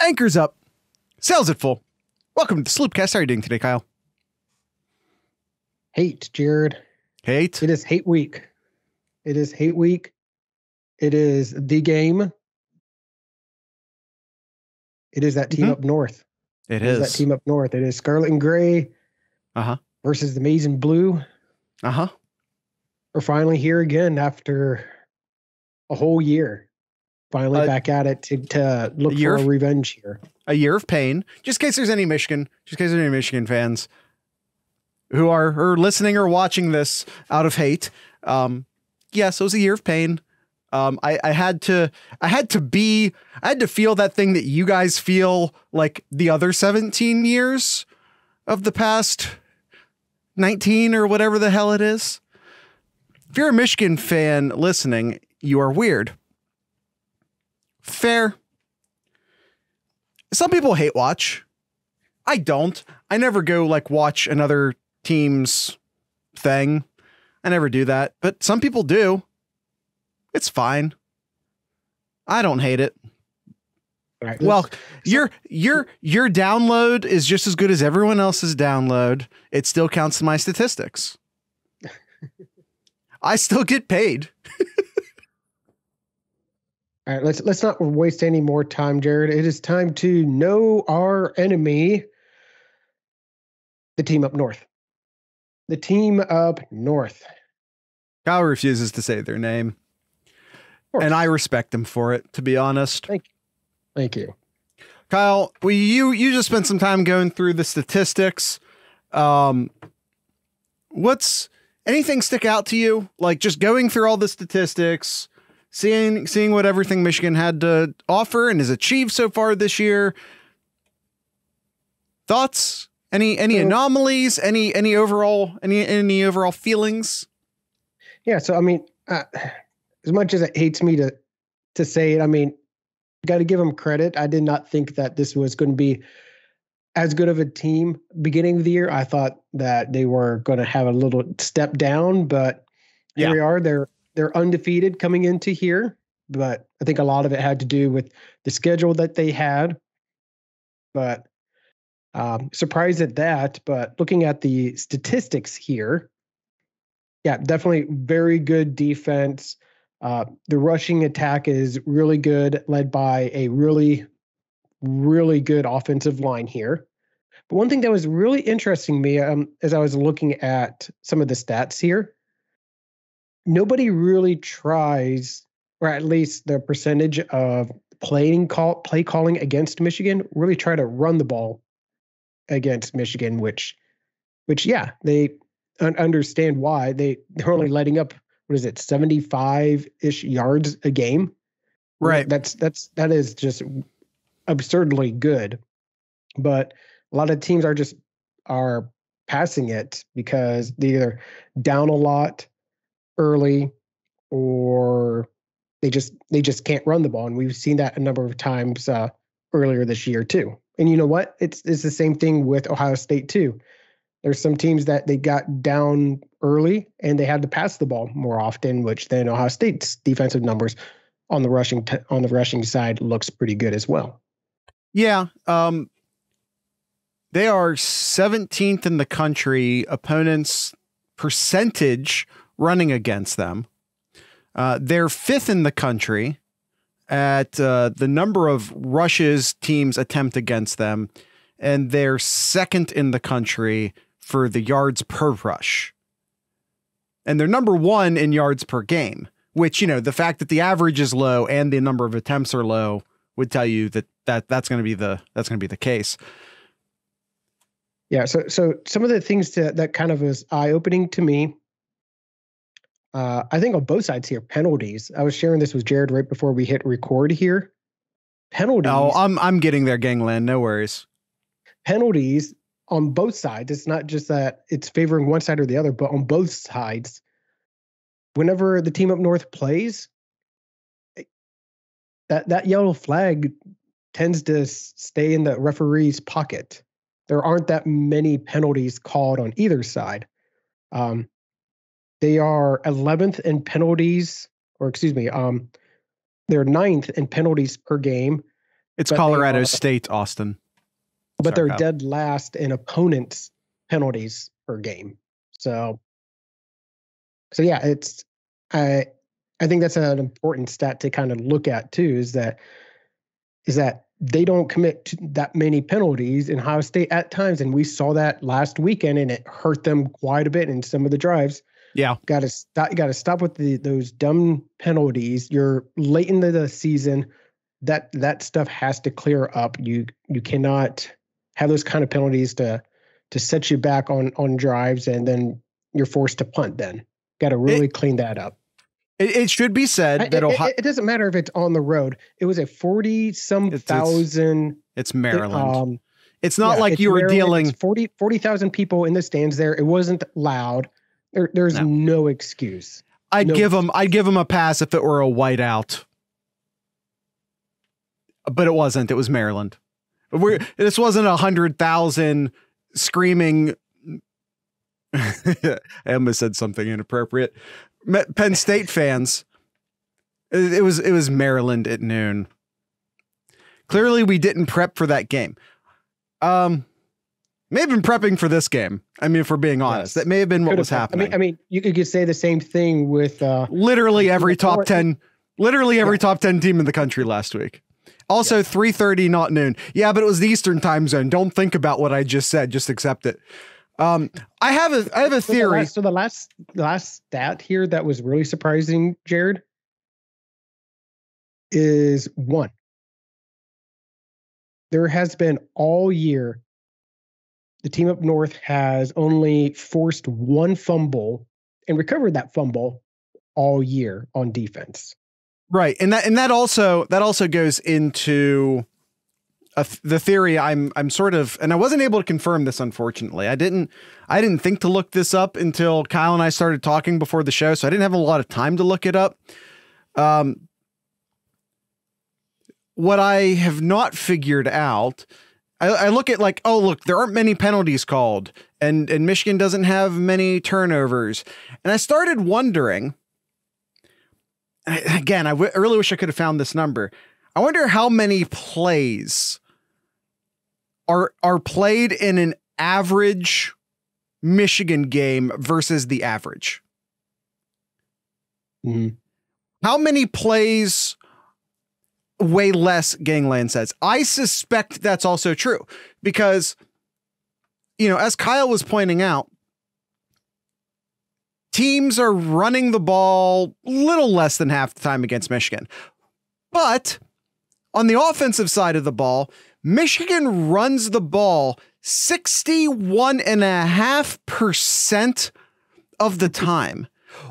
Anchors up. Sails at full. Welcome to the Sloopcast. How are you doing today, Kyle? Hate, Jared. Hate. It is hate week. It is hate week. It is the game. It is that team Mhm. up north. It It is that team up north. It is Scarlet and Gray Uh huh. versus the Maize and Blue. Uh huh. We're finally here again after a whole year. Finally Uh, back at it to, to look for a of- revenge here. A year of pain. Just in case there's any Michigan, just in case there's any Michigan fans who are, are listening or watching this out of hate. Um, yes, it was a year of pain. Um, I, I had to, I had to be, I had to feel that thing that you guys feel like the other 17 years of the past 19 or whatever the hell it is. If you're a Michigan fan listening, you are weird. Fair. Some people hate watch. I don't. I never go like watch another team's thing. I never do that, but some people do. It's fine. I don't hate it. Right, Well, let's- your your your download is just as good as everyone else's download. It still counts in my statistics. I still get paid. All right, let's let's not waste any more time, Jared. It is time to know our enemy. The team up north. The team up north. Kyle refuses to say their name, and I respect him for it. To be honest, Thank you. Kyle, we you you just spent some time going through the statistics. Um, what's anything stick out to you? Like just going through all the statistics, seeing seeing what everything Michigan had to offer and has achieved so far this year. Thoughts? Any any anomalies? Any any overall any any overall feelings? Yeah, so I mean, uh, as much as it hates me to to say it, I mean, got to give them credit. I did not think that this was going to be as good of a team beginning of the year. I thought that they were going to have a little step down, but here we are. They're they're undefeated coming into here, but I think a lot of it had to do with the schedule that they had. But um, surprised at that. But looking at the statistics here, yeah, definitely very good defense. Uh, the rushing attack is really good, led by a really, really good offensive line here. But one thing that was really interesting to me um, as I was looking at some of the stats here, nobody really tries, or at least the percentage of playing call play calling against Michigan really try to run the ball against Michigan, which, which yeah, they un- understand why. They they're only letting up what is it 75 ish yards a game? Right. that's that's that is just absurdly good. But a lot of teams are just are passing it because they either down a lot early or they just they just can't run the ball and we've seen that a number of times uh, earlier this year too and you know what it's it's the same thing with ohio state too there's some teams that they got down early and they had to pass the ball more often which then ohio state's defensive numbers on the rushing t- on the rushing side looks pretty good as well Yeah. Um, they are 17th in the country. Opponents' percentage running against them. Uh, they're fifth in the country at uh, the number of rushes teams attempt against them, and they're second in the country for the yards per rush. And they're number one in yards per game, which, you know, the fact that the average is low and the number of attempts are low would tell you that, that that's going to be the that's going to be the case. Yeah. So so some of the things to, that kind of was eye opening to me. Uh, I think on both sides here, penalties. I was sharing this with Jared right before we hit record here. Penalties. Oh, I'm I'm getting there, gangland. No worries. penalties on both sides. It's not just that it's favoring one side or the other, but on both sides. Whenever the team up north plays, eh, that that yellow flag tends to stay in the referee's pocket. There aren't that many penalties called on either side. Um, they are 11th in penalties, or excuse me, um, they're ninth in penalties per game. It's Colorado are- State, Austin. but Sorry, they're Kyle. dead last in opponents penalties per game. So, so yeah, it's I I think that's an important stat to kind of look at too. Is that is that they don't commit to that many penalties in Ohio State at times, and we saw that last weekend, and it hurt them quite a bit in some of the drives. Yeah. got to stop. You Got to stop with the those dumb penalties. You're late into the season. That that stuff has to clear up. You you cannot have those kind of penalties to to set you back on on drives, and then you're forced to punt. Then got to really clean that up. It, it should be said I- that it, Ohio, it- it doesn't matter if it's on the road. It was a forty some It's- it's thousand. it's Maryland. Um, it's not yeah, like it's you were Maryland. dealing. It's 40 40,000 people in the stands there. It wasn't loud. There, there's No. no. excuse. I'd no give him. I'd give him a pass if it were a whiteout, but it wasn't. It was Maryland. We're, this wasn't a hundred thousand screaming. I almost said something inappropriate. Penn State fans. It, it was. It was Maryland at noon. Clearly, we didn't prep for that game. Um, may have been prepping for this game. I mean, if we're being honest, Yes. that may have been what Could was have- happening I mean, I mean, you could say the same thing with uh, literally every top 10 literally every Yeah. top 10 team in the country last week also 3.30 not noon yeah but it was the eastern time zone don't think about what i just said just accept it um i have a i have a so the theory last- So the last last stat here that was really surprising, Jared, is one. There has been all year. The team up north has only forced one fumble and recovered that fumble all year on defense. right and that and that also that also goes into th- the theory i'm i'm sort of and i wasn't able to confirm this unfortunately i didn't i didn't think to look this up until kyle and i started talking before the show so i didn't have a lot of time to look it up um what i have not figured out I, I look at like oh look there aren't many penalties called and and michigan doesn't have many turnovers. And i started wondering again I w- I really wish i could have found this number. I wonder how many plays are are played in an average Michigan game versus the average. Mm-hmm. How many plays way less gangland says? I suspect that's also true because you know, as Kyle was pointing out, teams are running the ball little less than half the time against Michigan. But on the offensive side of the ball, Michigan runs the ball 61.5% of the time.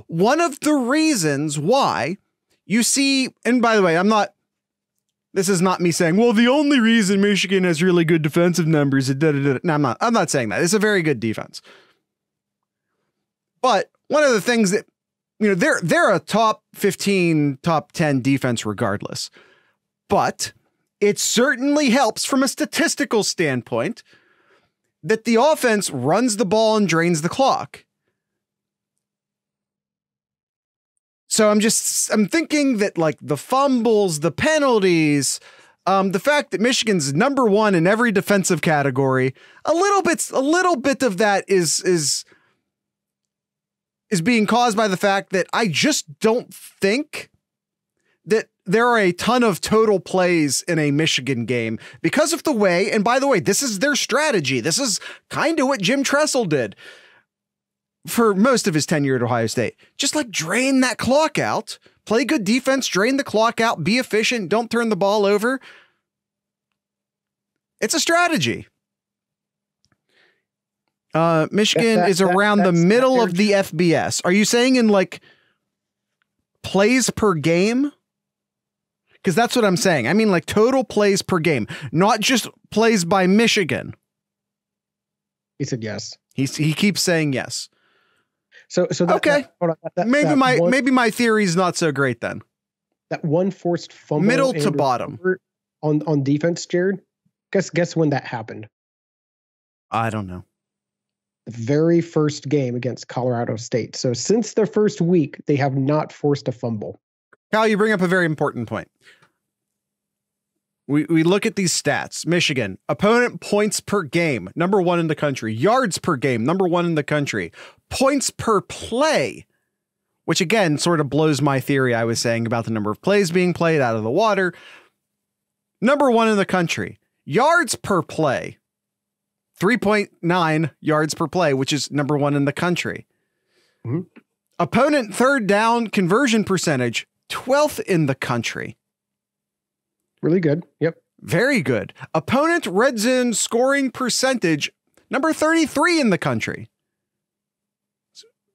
One of the reasons why you see, and by the way, I'm not, this is not me saying, well, the only reason Michigan has really good defensive numbers is da da da. No, I'm not, I'm not saying that. It's a very good defense. But one of the things that, you know, they're, they're a top 15, top 10 defense regardless but it certainly helps from a statistical standpoint that the offense runs the ball and drains the clock. So I'm just I'm thinking that like the fumbles, the penalties, um, the fact that Michigan's number one in every defensive category, a little bit a little bit of that is is is being caused by the fact that I just don't think that there are a ton of total plays in a Michigan game because of the way, and by the way, this is their strategy. This is kind of what Jim Tressel did for most of his tenure at Ohio State. Just like drain that clock out, play good defense, drain the clock out, be efficient, don't turn the ball over. It's a strategy. Uh, Michigan that- is that- around the middle of the FBS. Are you saying in like plays per game? Because that's what I'm saying. I mean, like total plays per game, not just plays by Michigan. He said yes. He's, he keeps saying yes. So so that, Okay. that- on, that- that- maybe my one, maybe my theory is not so great then. that one forced fumble Middle to bottom. on on defense, Jared. Guess guess when that happened. I don't know. The very first game against Colorado State. So since the first week, they have not forced a fumble. Kyle, you bring up a very important point. We, we look at these stats. Michigan, opponent points per game, number one in the country. Yards per game, number one in the country. Points per play, which again sort of blows my theory I was saying about the number of plays being played out of the water. Number one in the country. Yards per play, 3.9 yards per play, which is number one in the country. Mhm. Opponent third down conversion percentage, 12th in the country. Really good. Yep. Very good. Opponent red zone scoring percentage, number 33 in the country.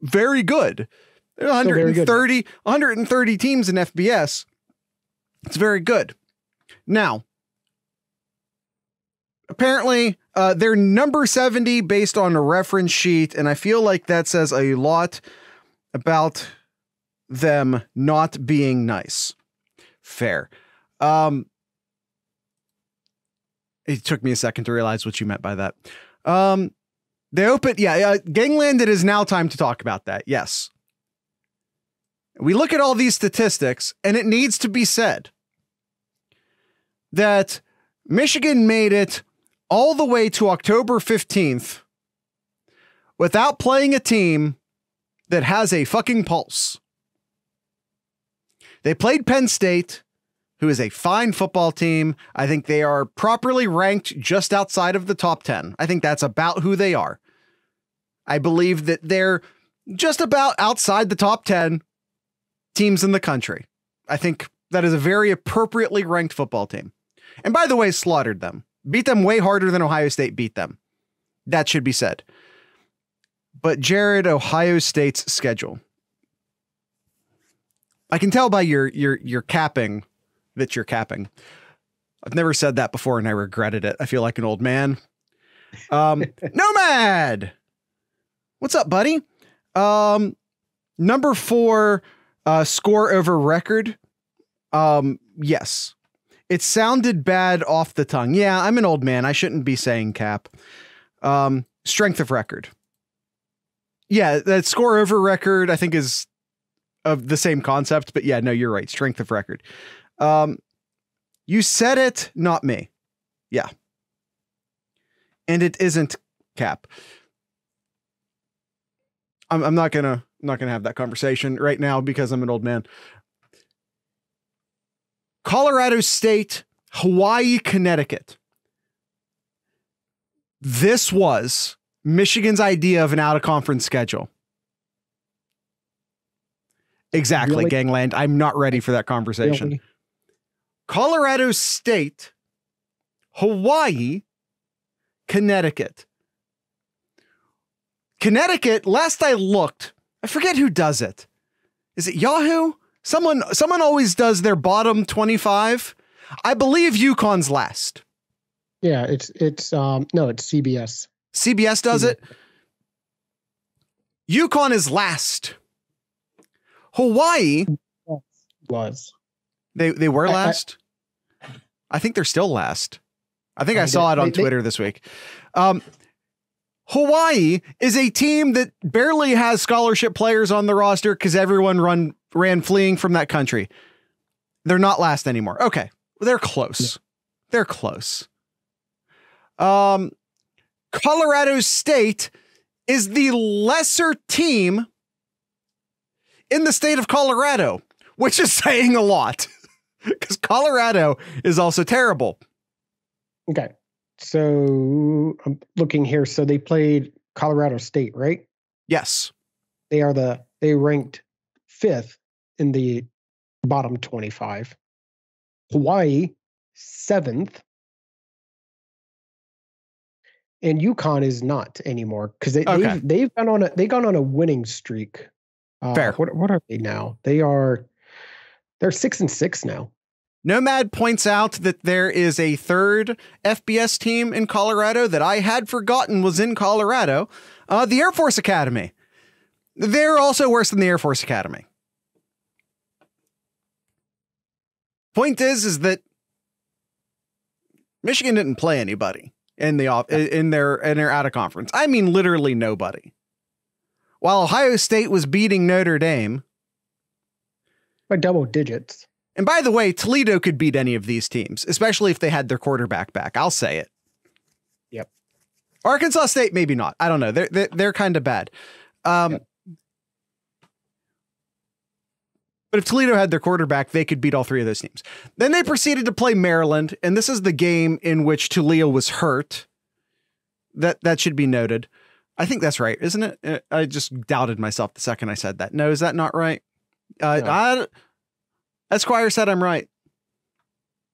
Very good. There are Still very good. 130, 130 teams in FBS. It's very good. Now, apparently, uh, they're number 70 based on a reference sheet, and I feel like that says a lot about them not being nice. Fair. Um, it took me a second to realize what you meant by that. Um, they open, yeah, uh, Gangland. It is now time to talk about that. Yes, we look at all these statistics, and it needs to be said that Michigan made it all the way to October fifteenth without playing a team that has a fucking pulse. They played Penn State who is a fine football team. I think they are properly ranked just outside of the top 10. I think that's about who they are. I believe that they're just about outside the top 10 teams in the country. I think that is a very appropriately ranked football team. And by the way, slaughtered them, beat them way harder than Ohio State beat them. That should be said. But Jared, Ohio State's schedule. I can tell by your your your capping that you're capping. I've never said that before and I regretted it. I feel like an old man. Um, Nomad. What's up, buddy? Um, number four, uh, score over record. Um, yes. It sounded bad off the tongue. Yeah, I'm an old man. I shouldn't be saying cap. Um, strength of record. Yeah, that score over record, I think, is of the same concept, but yeah, no, you're right. Strength of record. Um, you said it, not me. Yeah. And it isn't cap. I'm, I'm not gonna not gonna have that conversation right now because I'm an old man. Colorado State, Hawaii, Connecticut. This was Michigan's idea of an out of conference schedule. Exactly, Really? gangland. I'm not ready for that conversation. Really? Colorado State, Hawaii, Connecticut. Connecticut, last I looked, I forget who does it. Is it Yahoo? Someone someone always does their bottom 25. I believe UConn's last. Yeah, it's it's um no, it's CBS. CBS does it. Yukon is last. Hawaii, Was. They they were I- I- last. I think they're still last. I think I Oh, saw it on they- Twitter this week. Um, Hawaii is a team that barely has scholarship players on the roster because everyone run ran fleeing from that country. They're not last anymore. Okay, they're close. They're close. Um, Colorado State is the lesser team in the state of Colorado, which is saying a lot because Colorado is also terrible. Okay. So I'm looking here. So they played Colorado State, right? Yes. They are the they ranked fifth in the bottom 25. Hawaii, seventh. And UConn is not anymore because they, Okay. they've, they've gone on a they've gone on a winning streak. Uh, Fair. What what are they now? They are they're six and six now. Nomad points out that there is a third FBS team in Colorado that I had forgotten was in Colorado, uh, the Air Force Academy. They're also worse than the Air Force Academy. Point is, is that Michigan didn't play anybody in the off in their in their out of conference. I mean, literally nobody. While Ohio State was beating Notre Dame, By double digits. And by the way, Toledo could beat any of these teams, especially if they had their quarterback back. I'll say it. Yep. Arkansas State, maybe not. I don't know. They're they're, they're kind of bad. Um, yep. But if Toledo had their quarterback, they could beat all three of those teams. Then they proceeded to play Maryland, and this is the game in which Toledo was hurt. That that should be noted. I think that's right, isn't it? Uh, I just doubted myself the second I said that. No, is that not right? Uh, no. I, Esquire said I'm right.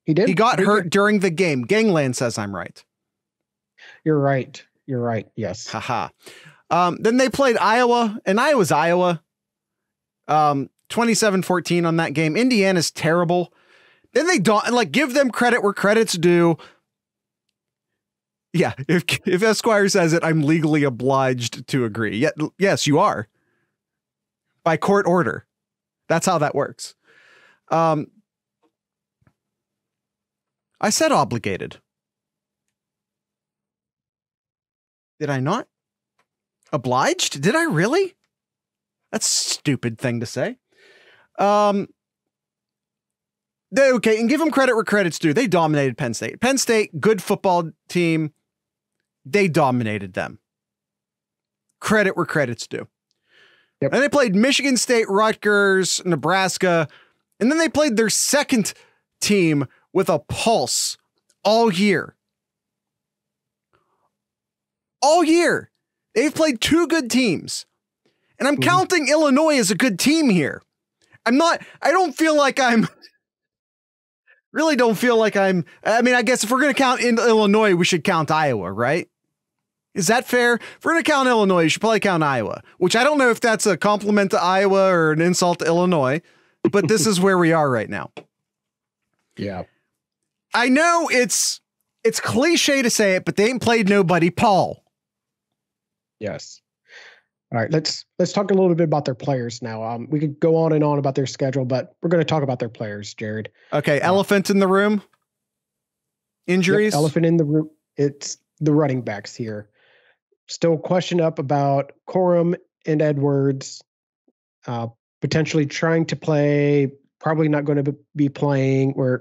He did. He got he hurt did. during the game. Gangland says I'm right. You're right. You're right. Yes. Haha. Um, then they played Iowa, and Iowa's Iowa. Um, 27-14 on that game. Indiana's terrible. Then they don't like give them credit where credit's due. Yeah, if if Esquire says it, I'm legally obliged to agree. Yet, yes, you are. By court order. That's how that works. Um, I said obligated. Did I not? Obliged? Did I really? That's stupid thing to say. Um, they, okay, and give them credit where credit's due. They dominated Penn State. Penn State, good football team. They dominated them. Credit where credit's due. Yep. And they played Michigan State, Rutgers, Nebraska, and then they played their second team with a pulse all year. All year. They've played two good teams. And I'm mm-hmm. counting Illinois as a good team here. I'm not, I don't feel like I'm, really don't feel like I'm, I mean, I guess if we're going to count in Illinois, we should count Iowa, right? Is that fair? If we're going to count Illinois, you should probably count Iowa, which I don't know if that's a compliment to Iowa or an insult to Illinois, but this is where we are right now. Yeah. I know it's it's cliche to say it, but they ain't played nobody, Paul. Yes. All right, let's let's talk a little bit about their players now. Um, we could go on and on about their schedule, but we're going to talk about their players, Jared. Okay, uh, elephant in the room. Injuries. Yep, elephant in the room. It's the running backs here. Still question up about Corum and Edwards, uh, potentially trying to play. Probably not going to be playing. We're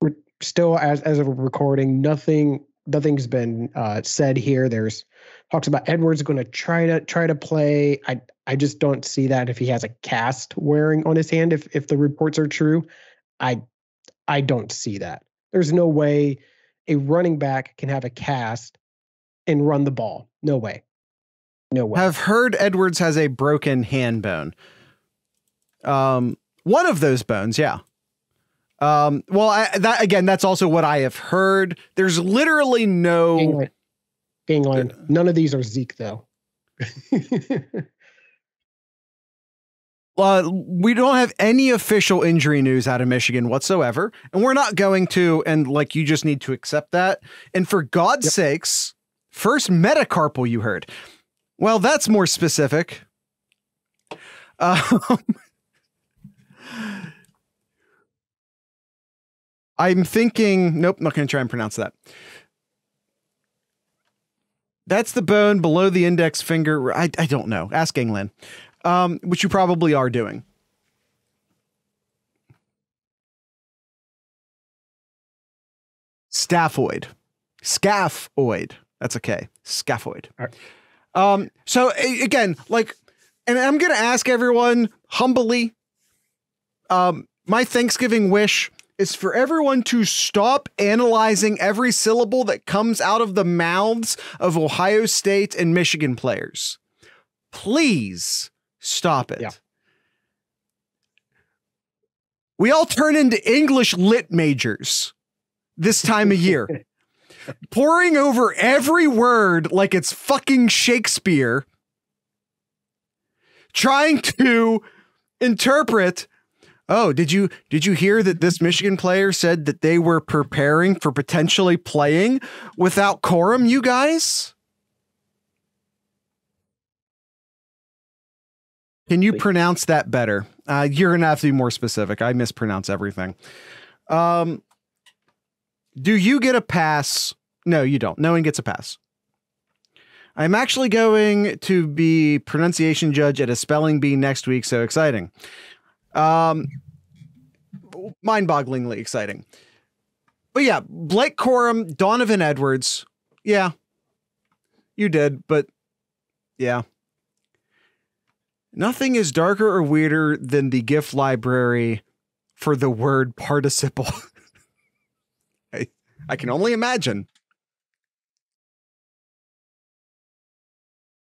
we're still as as of recording. Nothing nothing's been uh, said here. There's talks about Edwards going to try to try to play. I I just don't see that if he has a cast wearing on his hand. If if the reports are true, I I don't see that. There's no way a running back can have a cast and run the ball. No way. No way. Have heard Edwards has a broken hand bone. Um, one of those bones, yeah. Um, well, I, that again, that's also what I have heard. There's literally no Gangland. None of these are Zeke though. uh, we don't have any official injury news out of Michigan whatsoever, and we're not going to. And like, you just need to accept that. And for God's yep. sakes, first metacarpal you heard. Well, that's more specific. Um, I'm thinking, nope, not going to try and pronounce that. That's the bone below the index finger. I, I don't know. Ask England, um, which you probably are doing. Staphoid. Scaphoid. That's okay. Scaphoid. Right. Um, so again, like, and I'm going to ask everyone humbly, um, my Thanksgiving wish is for everyone to stop analyzing every syllable that comes out of the mouths of Ohio State and Michigan players. Please stop it. Yeah. We all turn into English lit majors this time of year, poring over every word like it's fucking Shakespeare, trying to interpret Oh, did you did you hear that this Michigan player said that they were preparing for potentially playing without Corum, you guys? Can you pronounce that better? Uh, you're gonna have to be more specific. I mispronounce everything. Um, do you get a pass? No, you don't. No one gets a pass. I'm actually going to be pronunciation judge at a spelling bee next week. So exciting. Um, mind-bogglingly exciting. But yeah, Blake Corum, Donovan Edwards. Yeah, you did, but yeah. Nothing is darker or weirder than the GIF library for the word participle. I, I can only imagine.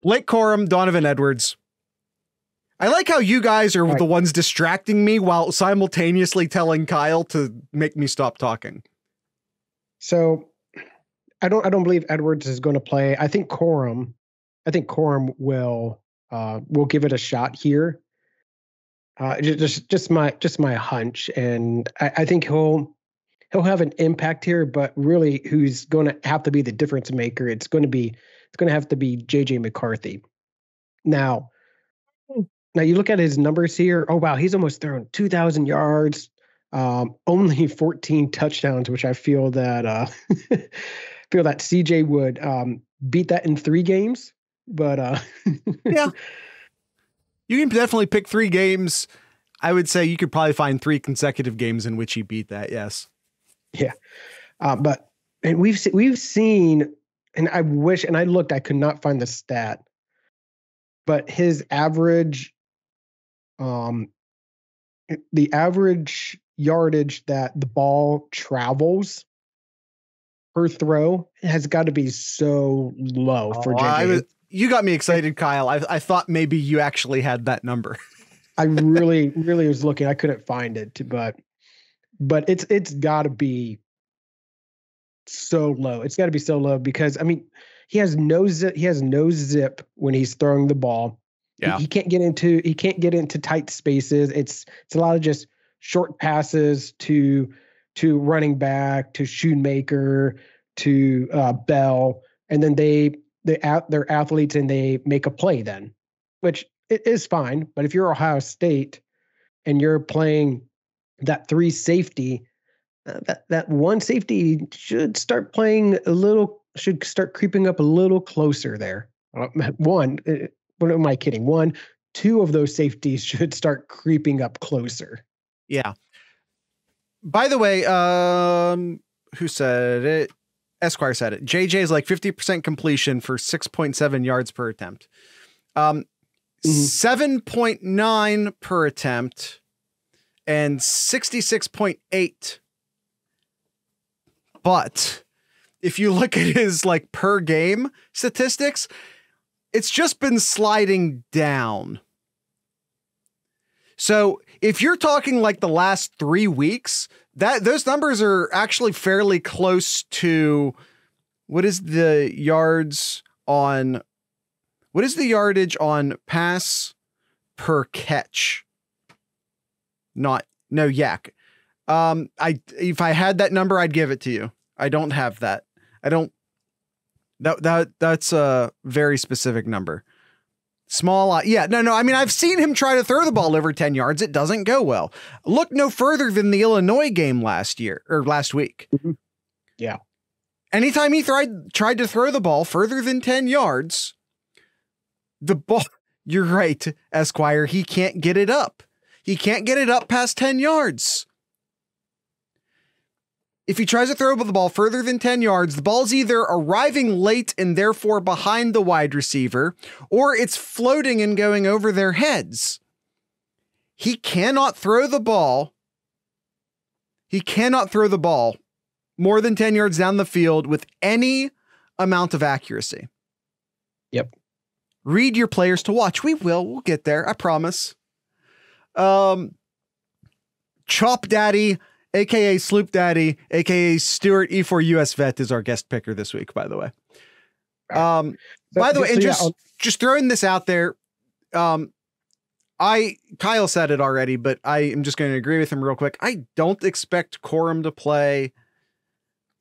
Blake Corum, Donovan Edwards. I like how you guys are Right. the ones distracting me while simultaneously telling Kyle to make me stop talking. So I don't I don't believe Edwards is going to play. I think Corum, I think Corum will uh will give it a shot here. Uh just just my just my hunch. And I, I think he'll he'll have an impact here, but really who's going to have to be the difference maker? It's going to be it's going to have to be JJ McCarthy. Now, now you look at his numbers here. Oh wow, he's almost thrown 2,000 yards, um, only 14 touchdowns, which I feel that uh, feel that CJ would um, beat that in three games. But uh, Yeah. You can definitely pick three games. I would say you could probably find three consecutive games in which he beat that. Yes. Yeah, uh, but and we've se- we've seen, and I wish, and I looked, I could not find the stat, but his average, um, the average yardage that the ball travels per throw has got to be so low for Oh, JJ. I was, you got me excited, Kyle. I, I thought maybe you actually had that number. I really, really was looking. I couldn't find it, but but it's it's got to be so low. It's got to be so low because I mean, he has no zip. He has no zip when he's throwing the ball. He- Yeah. he, can't get into he can't get into tight spaces. It's it's a lot of just short passes to to running back to Schoonmaker to uh, Bell, and then they they out they're athletes and they make a play then, which it is fine. But if you're Ohio State and you're playing that three safety, uh, that that one safety should start playing a little should start creeping up a little closer there. Uh, One, uh, what am I kidding? One, two of those safeties should start creeping up closer. Yeah. By the way, um, who said it? Esquire said it. JJ is like 50% completion for 6.7 yards per attempt. Um, Mhm. 7.9 per attempt and 66.8. But if you look at his like per game statistics, it's just been sliding down. So if you're talking like the last three weeks, that those numbers are actually fairly close to what is the yards on what is the yardage on pass per catch? Not no yak. Um, I if I had that number, I'd give it to you. I don't have that. I don't. That that that's a very specific number. Small, uh, yeah, no, no. I mean, I've seen him try to throw the ball over ten yards. It doesn't go well. Look no further than the Illinois game last year or last week. Mhm. Yeah. Anytime he tried tried to throw the ball further than ten yards, the ball. You're right, Esquire. He can't get it up. He can't get it up past ten yards. If he tries to throw the ball further than 10 yards, the ball's either arriving late and therefore behind the wide receiver, or it's floating and going over their heads. He cannot throw the ball. He cannot throw the ball more than 10 yards down the field with any amount of accuracy. Yep. Read your players to watch. We will. We'll get there. I promise. Um, Chop Daddy, aka Sloop Daddy, aka Stuart E4 US Vet, is our guest picker this week. By the way. Um, So- by the way, and yeah, just I'll- just throwing this out there, um, I Kyle said it already, but I am just going to agree with him real quick. I don't expect Corum to play,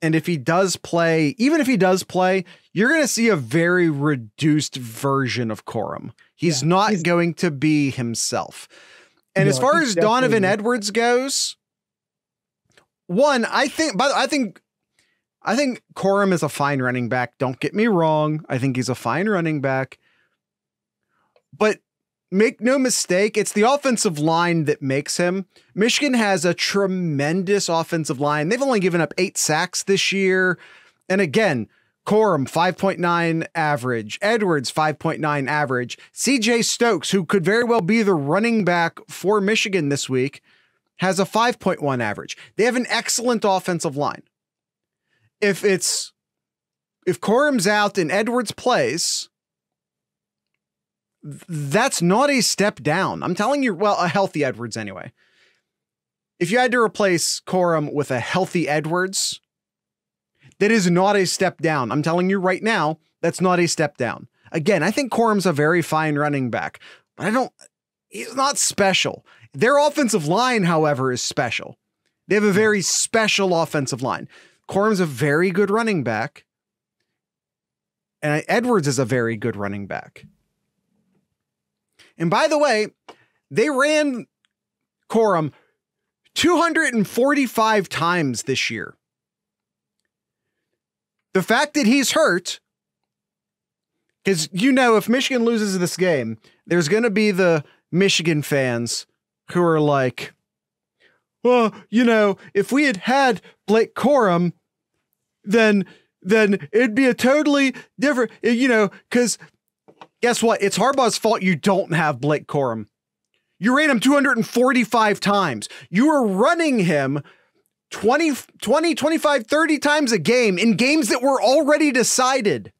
and if he does play, even if he does play, you're going to see a very reduced version of Corum. He's Yeah, not he's- going to be himself. And as far as Donovan Edwards goes, one, I think, but I think I think Corum is a fine running back. Don't get me wrong. I think he's a fine running back. But make no mistake, it's the offensive line that makes him. Michigan has a tremendous offensive line. They've only given up eight sacks this year. And again, Corum, 5.9 average. Edwards, 5.9 average. CJ Stokes, who could very well be the running back for Michigan this week, has a 5.1 average. They have an excellent offensive line. If it's if Corum's out and Edwards plays, that's not a step down. I'm telling you, well, a healthy Edwards anyway. If you had to replace Corum with a healthy Edwards, that is not a step down. I'm telling you right now, that's not a step down. Again, I think Corum's a very fine running back, but I don't, he's not special. Their offensive line, however, is special. They have a very special offensive line. Corum's a very good running back, and Edwards is a very good running back. And by the way, they ran Corum 245 times this year. The fact that he's hurt, because you know, if Michigan loses this game, there's going to be the Michigan fans who are like, well, you know, if we had had Blake Corum, then then it'd be a totally different, eh, you know, because guess what? It's Harbaugh's fault you don't have Blake Corum. You ran him 245 times. You were running him 20, 20, 25, 30 times a game in games that were already decided.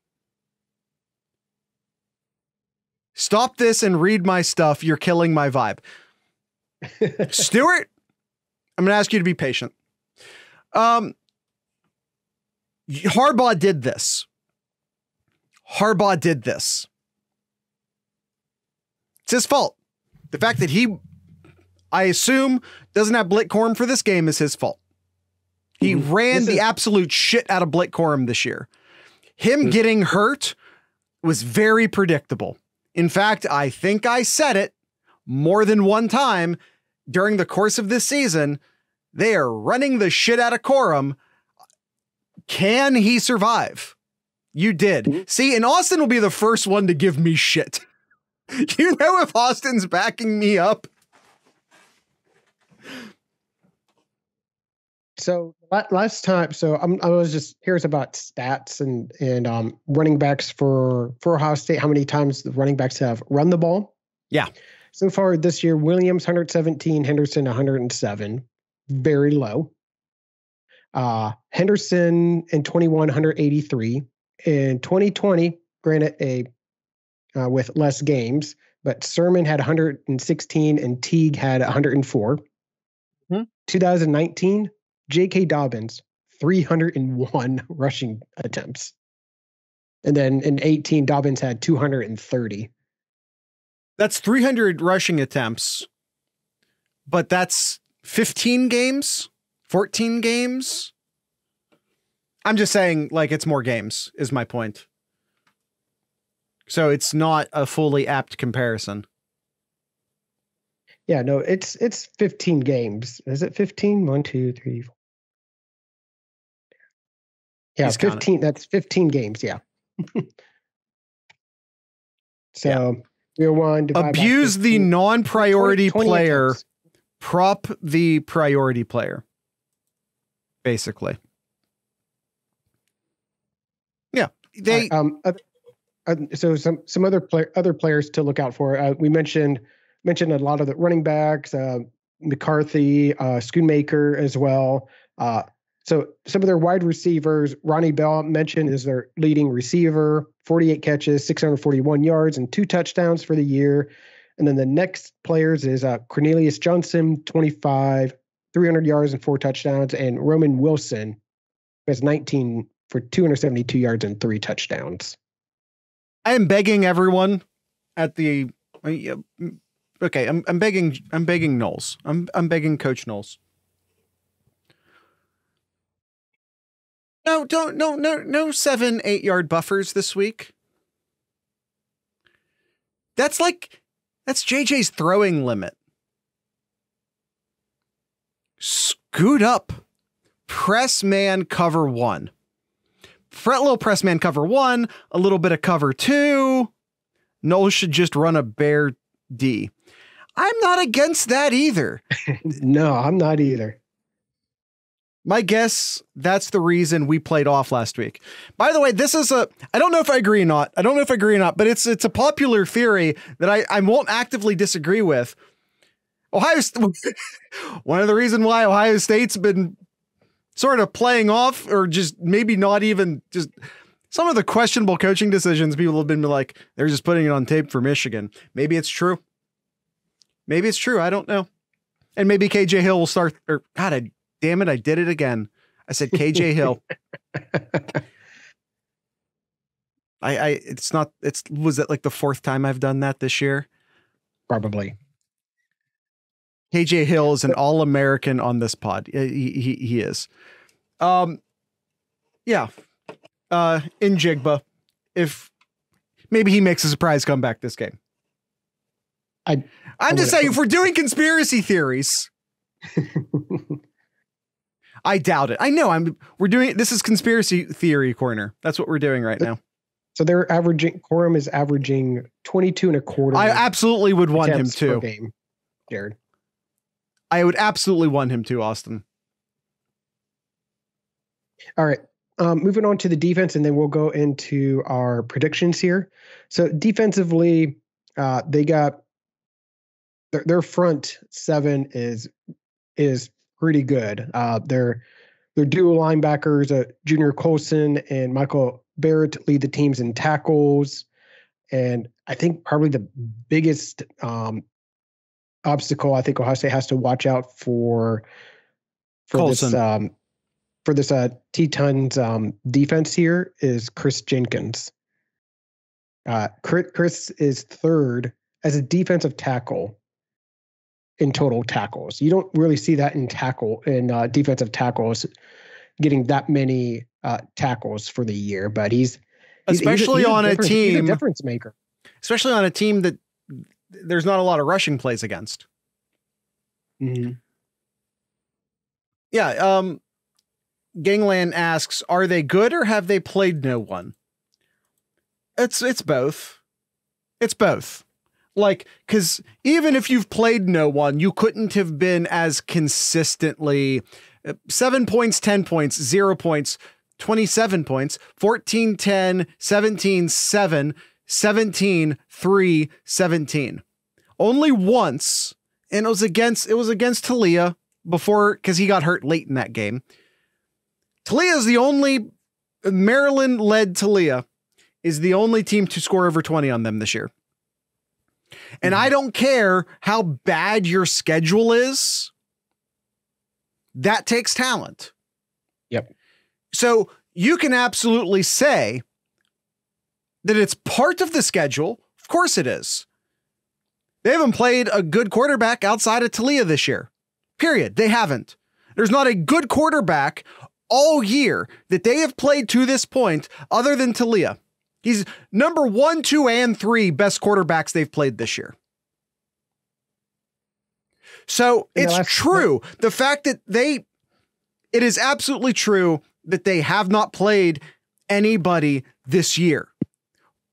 Stop this and read my stuff. You're killing my vibe. Stuart, I'm going to ask you to be patient. Um, Harbaugh did this. Harbaugh did this. It's his fault. The fact that he, I assume, doesn't have Blake Corum for this game is his fault. He mm-hmm. ran this the is- absolute shit out of Blake Corum this year. Him mm-hmm. getting hurt was very predictable. In fact, I think I said it more than one time during the course of this season. They are running the shit out of Corum. Can he survive? You did. Mm-hmm. See, and Austin will be the first one to give me shit. you know if Austin's backing me up? So last time, so I'm, i was just here's about stats and and um, running backs for for Ohio State. How many times the running backs have run the ball? Yeah. So far this year, Williams 117, Henderson 107, very low. Uh, Henderson in 21, 183. In 2020, granted a uh, with less games, but Sermon had 116 and Teague had 104. Mm-hmm. 2019, J.K. Dobbins, 301 rushing attempts. And then in 18, Dobbins had 230. That's 300 rushing attempts, but that's 15 games, 14 games. I'm just saying, like, it's more games, is my point. So it's not a fully apt comparison. Yeah, no, it's it's 15 games. Is it 15? One, two, three, four. Yeah, He's 15. Counting. That's 15 games. Yeah. so yeah. One. Abuse the non priority player, attempts. prop the priority player, basically. Yeah. They. Uh, um, uh, so some some other player other players to look out for. Uh, we mentioned mentioned a lot of the running backs, uh, McCarthy, uh, Schoonmaker as well. Uh, so some of their wide receivers, Ronnie Bell mentioned is their leading receiver, 48 catches, 641 yards, and two touchdowns for the year. And then the next players is uh, Cornelius Johnson, 25, 300 yards and four touchdowns, and Roman Wilson has 19 for 272 yards and three touchdowns. I am begging everyone at the uh, okay. I'm I'm begging I'm begging Knowles. I'm I'm begging Coach Knowles. No, don't no no no seven eight yard buffers this week. That's like that's JJ's throwing limit. Scoot up. Press man cover one fret little press man cover one, a little bit of cover two. Knowles should just run a bear D. I'm not against that either. no, I'm not either. My guess that's the reason we played off last week. By the way, this is a I don't know if I agree or not. I don't know if I agree or not, but it's it's a popular theory that I, I won't actively disagree with. Ohio one of the reason why Ohio State's been sort of playing off or just maybe not even just some of the questionable coaching decisions people have been like they're just putting it on tape for Michigan. Maybe it's true. Maybe it's true. I don't know. And maybe KJ Hill will start or God, I damn it, I did it again. I said KJ Hill. I, I it's not it's was it like the fourth time I've done that this year? Probably. KJ Hill is an all American on this pod. He, he, he is. Um, yeah. Uh, Njigba, if maybe he makes a surprise comeback this game. I, I'm just saying, if we're doing conspiracy theories, I doubt it. I know I'm. We're doing this is conspiracy theory corner. That's what we're doing right now. So they're averaging. Corum is averaging 22 and a quarter. I absolutely would want him to. Game, Jared. I would absolutely want him to, Austin. All right. Um, moving on to the defense, and then we'll go into our predictions here. So defensively, uh, they got their, their front seven is is pretty good. Uh, their their dual linebackers, uh, Junior Colson and Michael Barrett, lead the teams in tackles. And I think probably the biggest um, obstacle I think Ohio State has to watch out for for Colson. this um, for this uh, Tetons um, defense here is Kris Jenkins. Uh, Kris is third as a defensive tackle in total tackles. You don't really see that in tackle in uh, defensive tackles getting that many uh, tackles for the year, but he's, he's especially he's a, he's on a, a team a difference maker. Especially on a team that there's not a lot of rushing plays against. Mm-hmm. Yeah. Um, Gangland asks, "Are they good or have they played no one?" It's it's both. It's both. Like, because even if you've played no one, you couldn't have been as consistently uh, seven points, 10 points, zero points, 27 points, 14, 10, 17, 7, 17, 3, 17. Only once, and it was against it was against Taulia before because he got hurt late in that game. Taulia is the only Maryland led Taulia is the only team to score over 20 on them this year. And mm-hmm. I don't care how bad your schedule is, that takes talent. Yep. So you can absolutely say that it's part of the schedule. Of course it is. They haven't played a good quarterback outside of Taulia this year. Period. They haven't. There's not a good quarterback all year that they have played to this point other than Taulia. He's number one, two, and three best quarterbacks they've played this year. So it's true. The fact that they, it is absolutely true that they have not played anybody this year.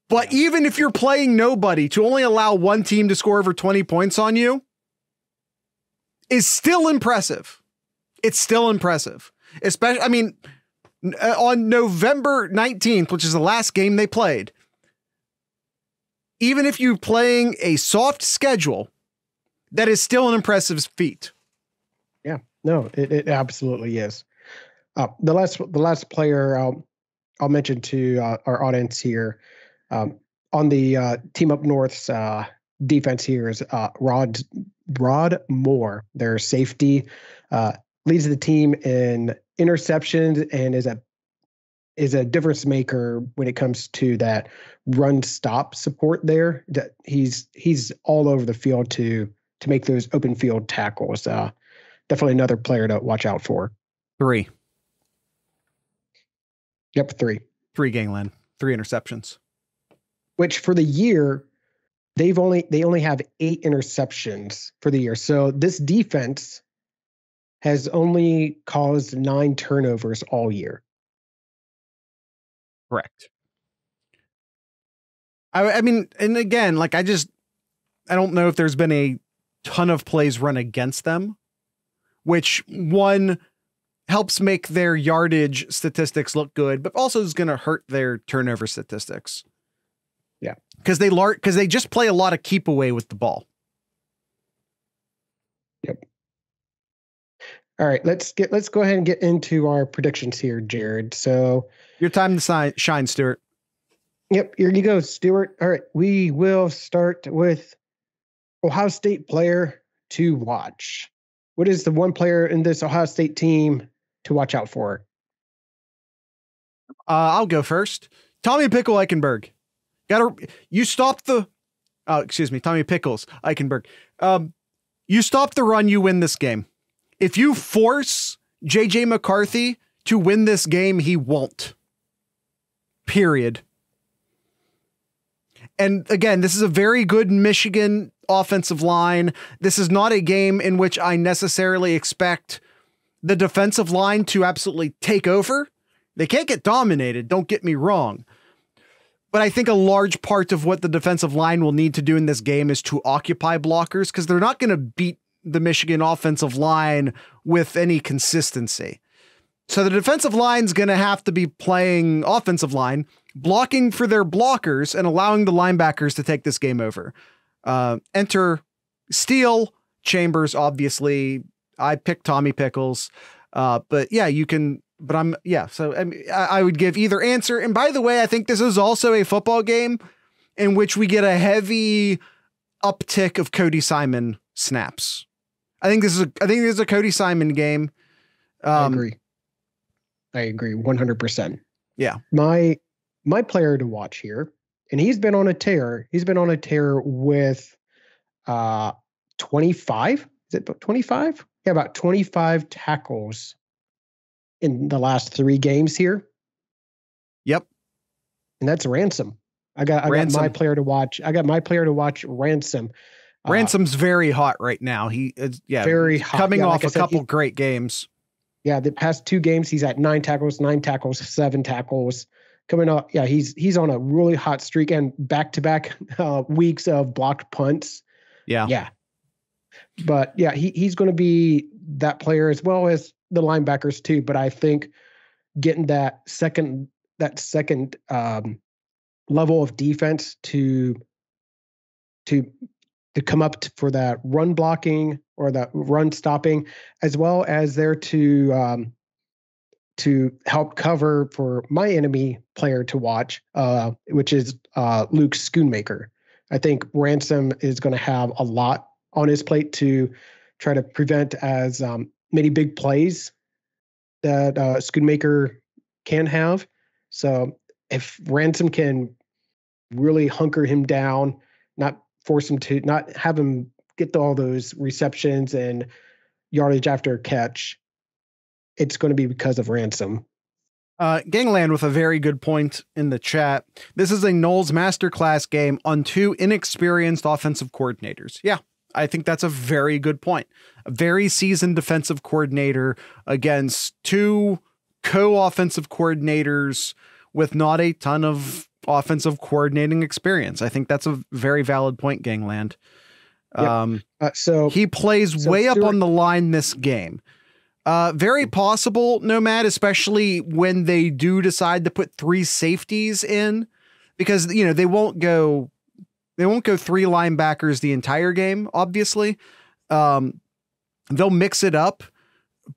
But even if you're playing nobody to only allow one team to score over 20 points on you is still impressive. It's still impressive. Especially, I mean, on November 19th, which is the last game they played, even if you're playing a soft schedule, that is still an impressive feat. Yeah, no, it, it absolutely is. Uh, the last the last player I'll, I'll mention to uh, our audience here um, on the uh, team up north's uh, defense here is uh, Rod Rod Moore, their safety, uh, leads the team in interceptions and is a is a difference maker when it comes to that run stop support there. That he's he's all over the field to to make those open field tackles. Uh, definitely another player to watch out for. Three. Yep, three. Three gangland, three interceptions. Which for the year, they've only they only have eight interceptions for the year. So this defense has only caused nine turnovers all year. Correct. I, I mean, and again, like I just I don't know if there's been a ton of plays run against them, which one helps make their yardage statistics look good, but also is going to hurt their turnover statistics. Yeah. Cuz they lark cuz they just play a lot of keep away with the ball. Yep. All right, let's get let's go ahead and get into our predictions here, Jared. So your time to shine, Stuart. Yep, here you go, Stuart. All right, we will start with Ohio State player to watch. What is the one player in this Ohio State team to watch out for? Uh, I'll go first. Tommy Pickle Eichenberg. Got to you stop the. Oh, excuse me, Tommy Pickles Eichenberg. Um, you stop the run, you win this game. If you force JJ McCarthy to win this game, he won't. Period. And again, this is a very good Michigan offensive line. This is not a game in which I necessarily expect the defensive line to absolutely take over. They can't get dominated, don't get me wrong. But I think a large part of what the defensive line will need to do in this game is to occupy blockers because they're not going to beat the Michigan offensive line with any consistency. So the defensive line's going to have to be playing offensive line, blocking for their blockers and allowing the linebackers to take this game over. Uh, enter Steele, Chambers, obviously. I picked Tommy Pickles. Uh, but yeah, you can. But I'm yeah. So I, I would give either answer. And by the way, I think this is also a football game in which we get a heavy uptick of Cody Simon snaps. I think this is a, I think this is a Cody Simon game. Um, I agree. I agree 100%. Yeah. My my player to watch here and he's been on a tear. He's been on a tear with uh 25. Is it 25? Yeah, about 25 tackles in the last three games here. Yep. And that's ransom. I got I ransom. got my player to watch. I got my player to watch ransom. Uh, Ransom's uh, very hot right now. He is yeah, very hot. coming yeah, off like a couple great games. Yeah, the past two games he's at nine tackles, nine tackles, seven tackles coming up. Yeah, he's he's on a really hot streak and back to back weeks of blocked punts. Yeah, yeah. But yeah, he he's going to be that player as well as the linebackers too. But I think getting that second that second um, level of defense to to to come up for that run blocking or that run stopping, as well as there to um, to help cover for my enemy player to watch, uh, which is uh, Luke Schoonmaker. I think Ransom is going to have a lot on his plate to try to prevent as um, many big plays that uh, Schoonmaker can have. So if Ransom can really hunker him down, not force him to, not have him get all those receptions and yardage after catch, it's going to be because of ransom. Uh, Gangland with a very good point in the chat. This is a Knowles masterclass game on two inexperienced offensive coordinators. Yeah, I think that's a very good point. A very seasoned defensive coordinator against two co offensive coordinators with not a ton of offensive coordinating experience. I think that's a very valid point, Gangland. Yep. Um, uh, so he plays so way Stuart, up on the line this game. Uh, very possible, Nomad, especially when they do decide to put three safeties in, because you know they won't go, they won't go three linebackers the entire game. Obviously, um, they'll mix it up,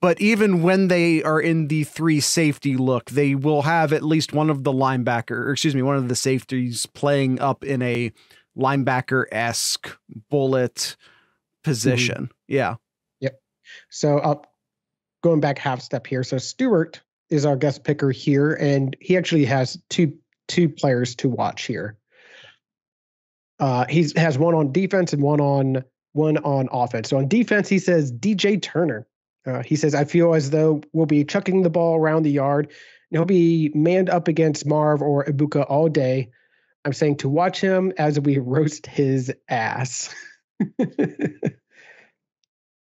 but even when they are in the three safety look, they will have at least one of the linebacker, or excuse me, one of the safeties playing up in a linebacker esque bullet position. Mm-hmm. Yeah. Yep. So uh, going back half step here. So Stewart is our guest picker here, and he actually has two two players to watch here. Uh, he has one on defense and one on one on offense. So on defense, he says DJ Turner. Uh, he says I feel as though we'll be chucking the ball around the yard. And he'll be manned up against Marv or Egbuka all day. I'm saying to watch him as we roast his ass. and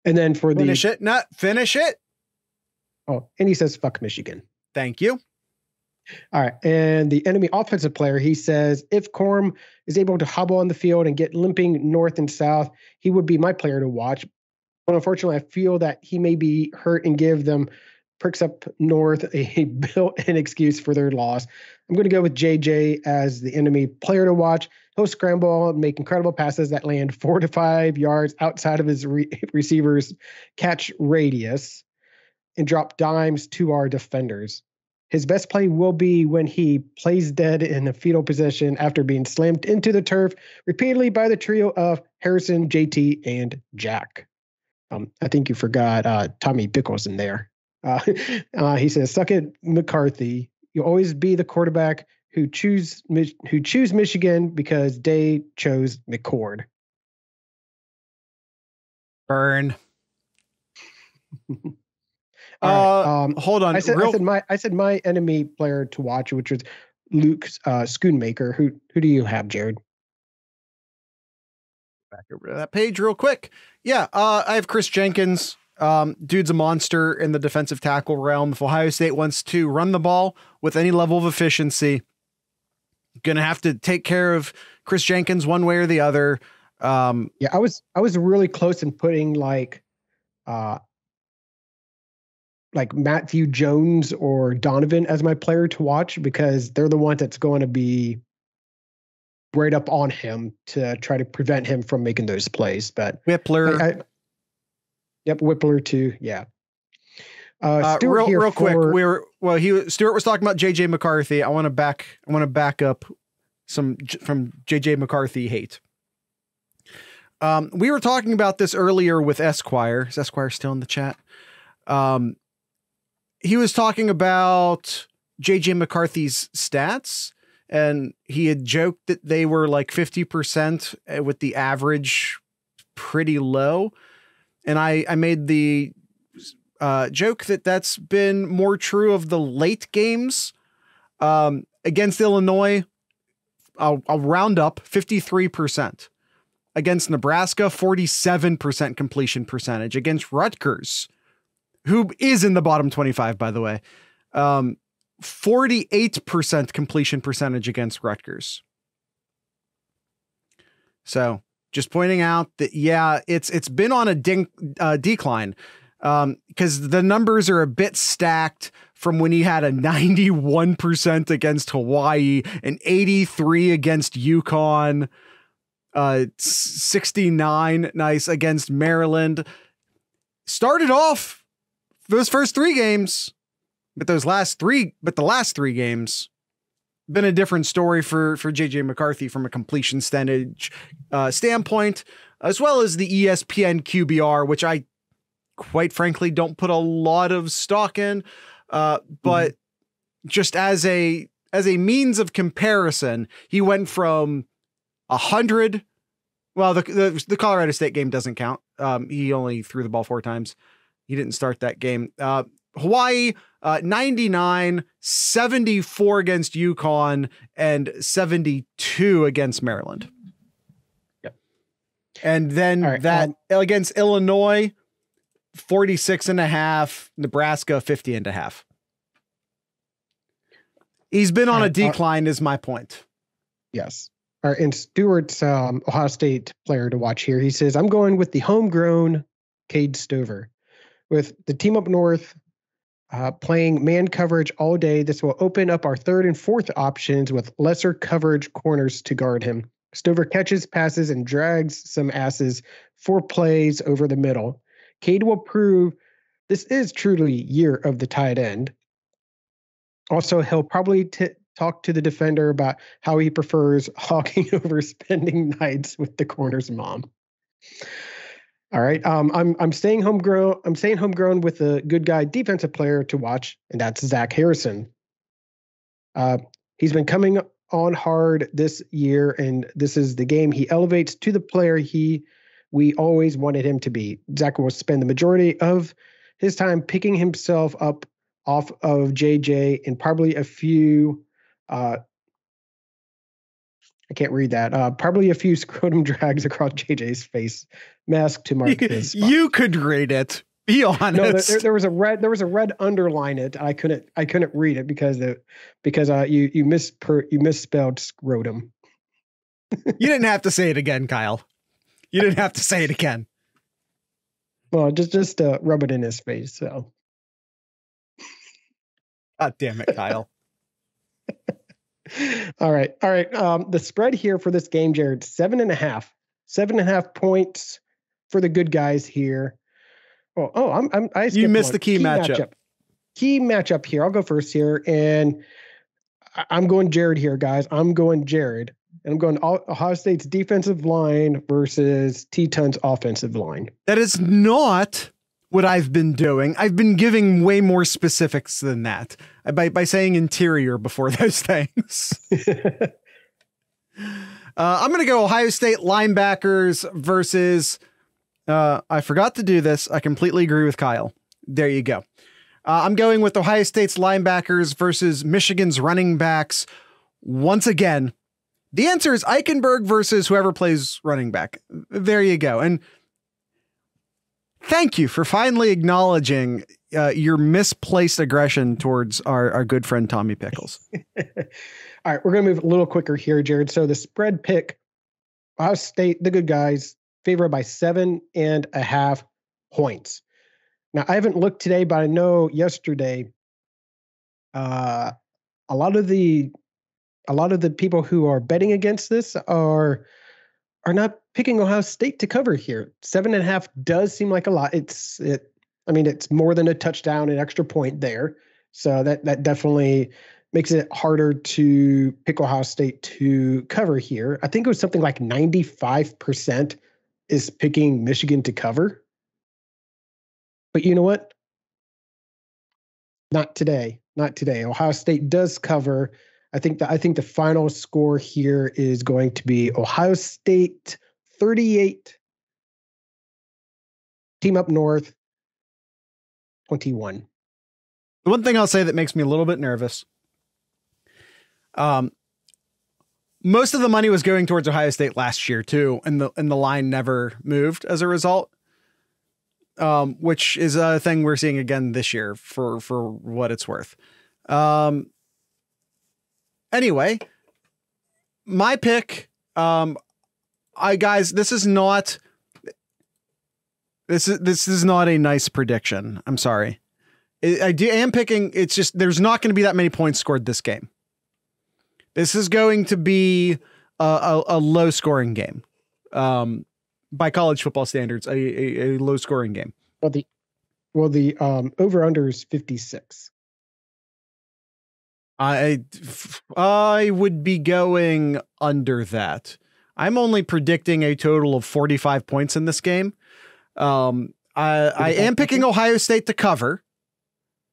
then for finish the finish it, not finish it. Oh, and he says, fuck Michigan. Thank you. All right. And the enemy offensive player, he says, if Corum is able to hobble on the field and get limping north and south, he would be my player to watch. Unfortunately, I feel that he may be hurt and give them pricks up north a built-in excuse for their loss. I'm going to go with JJ as the enemy player to watch. He'll scramble, and make incredible passes that land four to five yards outside of his re- receiver's catch radius and drop dimes to our defenders. His best play will be when he plays dead in a fetal position after being slammed into the turf repeatedly by the trio of Harrison, JT, and Jack. Um, I think you forgot uh, Tommy Pickles in there. Uh, uh, he says, "Suck it, McCarthy. You'll always be the quarterback who choose who choose Michigan because they chose McCord." Burn. All right, um, hold on. I said, real- I said my I said my enemy player to watch, which was Luke uh, Schoonmaker. Who who do you have, Jared? Back over to that page real quick. Yeah, uh, I have Kris Jenkins. Um, dude's a monster in the defensive tackle realm. If Ohio State wants to run the ball with any level of efficiency, gonna have to take care of Kris Jenkins one way or the other. Um, Yeah, I was I was really close in putting like uh like Matthew Jones or Donovan as my player to watch because they're the ones that's going to be right up on him to try to prevent him from making those plays. But Wypler. I, I- yep, Wypler too. Yeah. Uh, Uh, real, real quick, we were well. He Stuart was talking about JJ McCarthy. I want to back. I want to back up some j- from JJ McCarthy hate. Um, we were talking about this earlier with Esquire. Is Esquire still in the chat? Um, he was talking about JJ McCarthy's stats, and he had joked that they were like fifty percent with the average pretty low. And I I made the uh, joke that that's been more true of the late games um, against Illinois. I'll, I'll round up 53%. Against Nebraska, 47% completion percentage. Against Rutgers, who is in the bottom 25, by the way, um, 48% completion percentage against Rutgers. So just pointing out that, yeah, it's it's been on a ding, uh, decline because um, the numbers are a bit stacked from when he had a 91% against Hawaii, an 83 against UConn, uh, 69 nice against Maryland. Started off those first three games, but those last three, but the last three games been a different story for for JJ McCarthy from a completion percentage uh, standpoint, as well as the ESPN QBR, which I quite frankly don't put a lot of stock in uh, but mm-hmm. just as a as a means of comparison he went from a hundred well the, the, the colorado state game doesn't count. Um, he only threw the ball four times. He didn't start that game. Uh, hawaii uh, 99 74 against UConn and 72 against maryland yep and then right, that um, against illinois 46 and a half, Nebraska 50 and a half. He's been on right, a decline, uh, is my point. Yes. All right, and Stewart's um, Ohio State player to watch here. He says, I'm going with the homegrown Cade Stover. With the team up north uh, playing man coverage all day, this will open up our third and fourth options with lesser coverage corners to guard him. Stover catches, passes, and drags some asses for plays over the middle. Cade will prove this is truly year of the tight end. Also, he'll probably t- talk to the defender about how he prefers hawking over spending nights with the corner's mom. All right, um, I'm I'm staying homegrown. I'm staying homegrown with a good guy defensive player to watch, and that's Zach Harrison. Uh, he's been coming on hard this year, and this is the game he elevates to the player he we always wanted him to be. Zach will spend the majority of his time picking himself up off of JJ and probably a few. Uh, I can't read that. Uh, probably a few scrotum drags across JJ's face mask to mark his. you could read it. Be honest. No, there, there was a red. There was a red underline it. I couldn't. I couldn't read it because the because uh, you you misper you misspelled scrotum. you didn't have to say it again, Kyle. You didn't have to say it again. Well, just just uh, rub it in his face. So. God damn it, Kyle. All right, all right. Um, the spread here for this game, Jared, seven and a half, seven and a half points for the good guys here. Oh, oh, I'm, I'm I you missed one. the key, key matchup. matchup. Key matchup here. I'll go first here, and I'm going Jared here, guys. I'm going Jared, and I'm going Ohio State's defensive line versus Teton's offensive line. That is not what I've been doing. I've been giving way more specifics than that by by saying interior before those things. uh, I'm going to go Ohio State linebackers versus uh, I forgot to do this. I completely agree with Kyle. There you go. Uh, I'm going with Ohio State's linebackers versus Michigan's running backs. Once again, the answer is Eichenberg versus whoever plays running back. There you go. And thank you for finally acknowledging uh, your misplaced aggression towards our, our good friend Tommy Pickles. All right, we're going to move a little quicker here, Jared. So the spread pick, Ohio State, the good guys, favored by seven and a half points. Now, I haven't looked today, but I know yesterday, uh, a lot of the a lot of the people who are betting against this are are not picking Ohio State to cover here. Seven and a half does seem like a lot. It's it. I mean, it's more than a touchdown, an extra point there. So that that definitely makes it harder to pick Ohio State to cover here. I think it was something like ninety five percent is picking Michigan to cover. But you know what? Not today. Not today. Ohio State does cover. I think that I think the final score here is going to be Ohio State 38 team up north 21. The one thing I'll say that makes me a little bit nervous um, most of the money was going towards Ohio State last year too, and the and the line never moved as a result. Um, which is a thing we're seeing again this year for for what it's worth. Um, anyway, my pick. Um, I guys, this is not. This is this is not a nice prediction. I'm sorry. I, I do, am picking. It's just there's not going to be that many points scored this game. This is going to be a, a, a low scoring game. Um, by college football standards, a, a, a, low scoring game. Well, the well the um, over under is fifty six. I I would be going under that. I'm only predicting a total of 45 points in this game. Um, I, I am picking Ohio State to cover.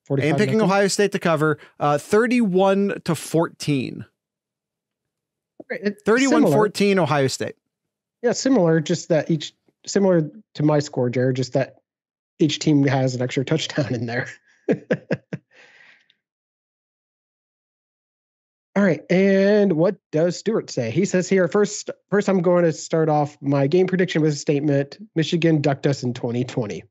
I am picking Ohio State to cover. Uh, 31 to 14. 31 14 Ohio State. Yeah, similar, just that each similar to my score, Jared, just that each team has an extra touchdown in there. All right, and what does Stewart say? He says here first. First, I'm going to start off my game prediction with a statement: Michigan ducked us in 2020.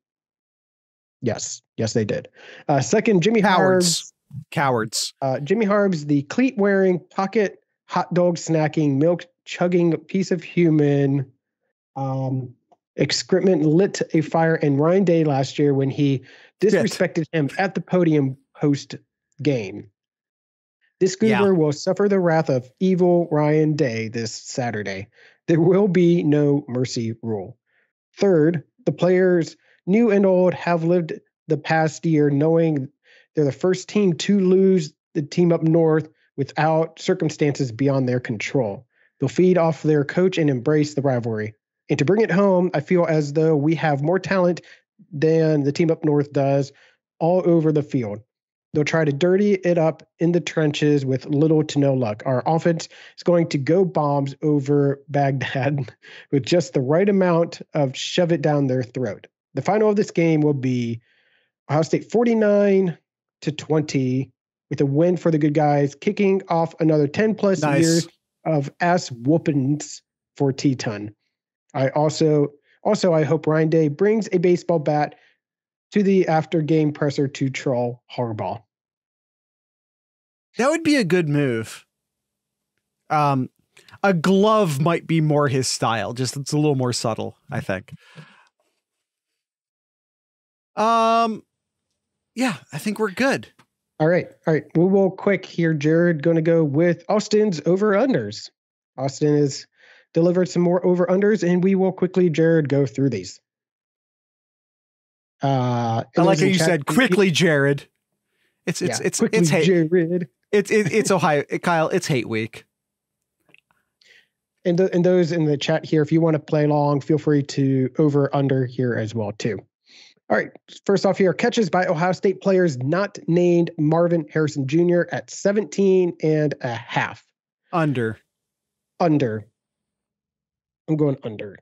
Yes, yes, they did. Uh, second, Jimmy Cowards. Harbs. Cowards. Uh, Jimmy Harbs, the cleat wearing, pocket hot dog snacking, milk chugging piece of human um, excrement lit a fire in Ryan Day last year when he disrespected Shit. him at the podium post game. This goober yeah. will suffer the wrath of evil Ryan Day this Saturday. There will be no mercy rule. Third, the players, new and old, have lived the past year knowing they're the first team to lose the team up north without circumstances beyond their control. They'll feed off their coach and embrace the rivalry. And to bring it home, I feel as though we have more talent than the team up north does all over the field. They'll try to dirty it up in the trenches with little to no luck. Our offense is going to go bombs over Baghdad with just the right amount of shove it down their throat. The final of this game will be Ohio State 49 to 20 with a win for the good guys, kicking off another 10 plus nice. years of ass whoopings for Teton. I also also I hope Ryan Day brings a baseball bat to the after game presser to troll Harbaugh. That would be a good move. Um, a glove might be more his style. Just it's a little more subtle, I think. Um, yeah, I think we're good. All right, all right. We'll, we'll quick here, Jared. Going to go with Austin's over unders. Austin has delivered some more over unders, and we will quickly, Jared, go through these. Uh, I like how you said quickly, Jared. It's it's yeah, it's quickly, it's hate. Jared. It's it, it's Ohio, Kyle. It's hate week. And, the, and those in the chat here, if you want to play along, feel free to over under here as well too. All right, first off here, catches by Ohio State players not named Marvin Harrison Jr. at 17 and a half. Under. Under. I'm going under.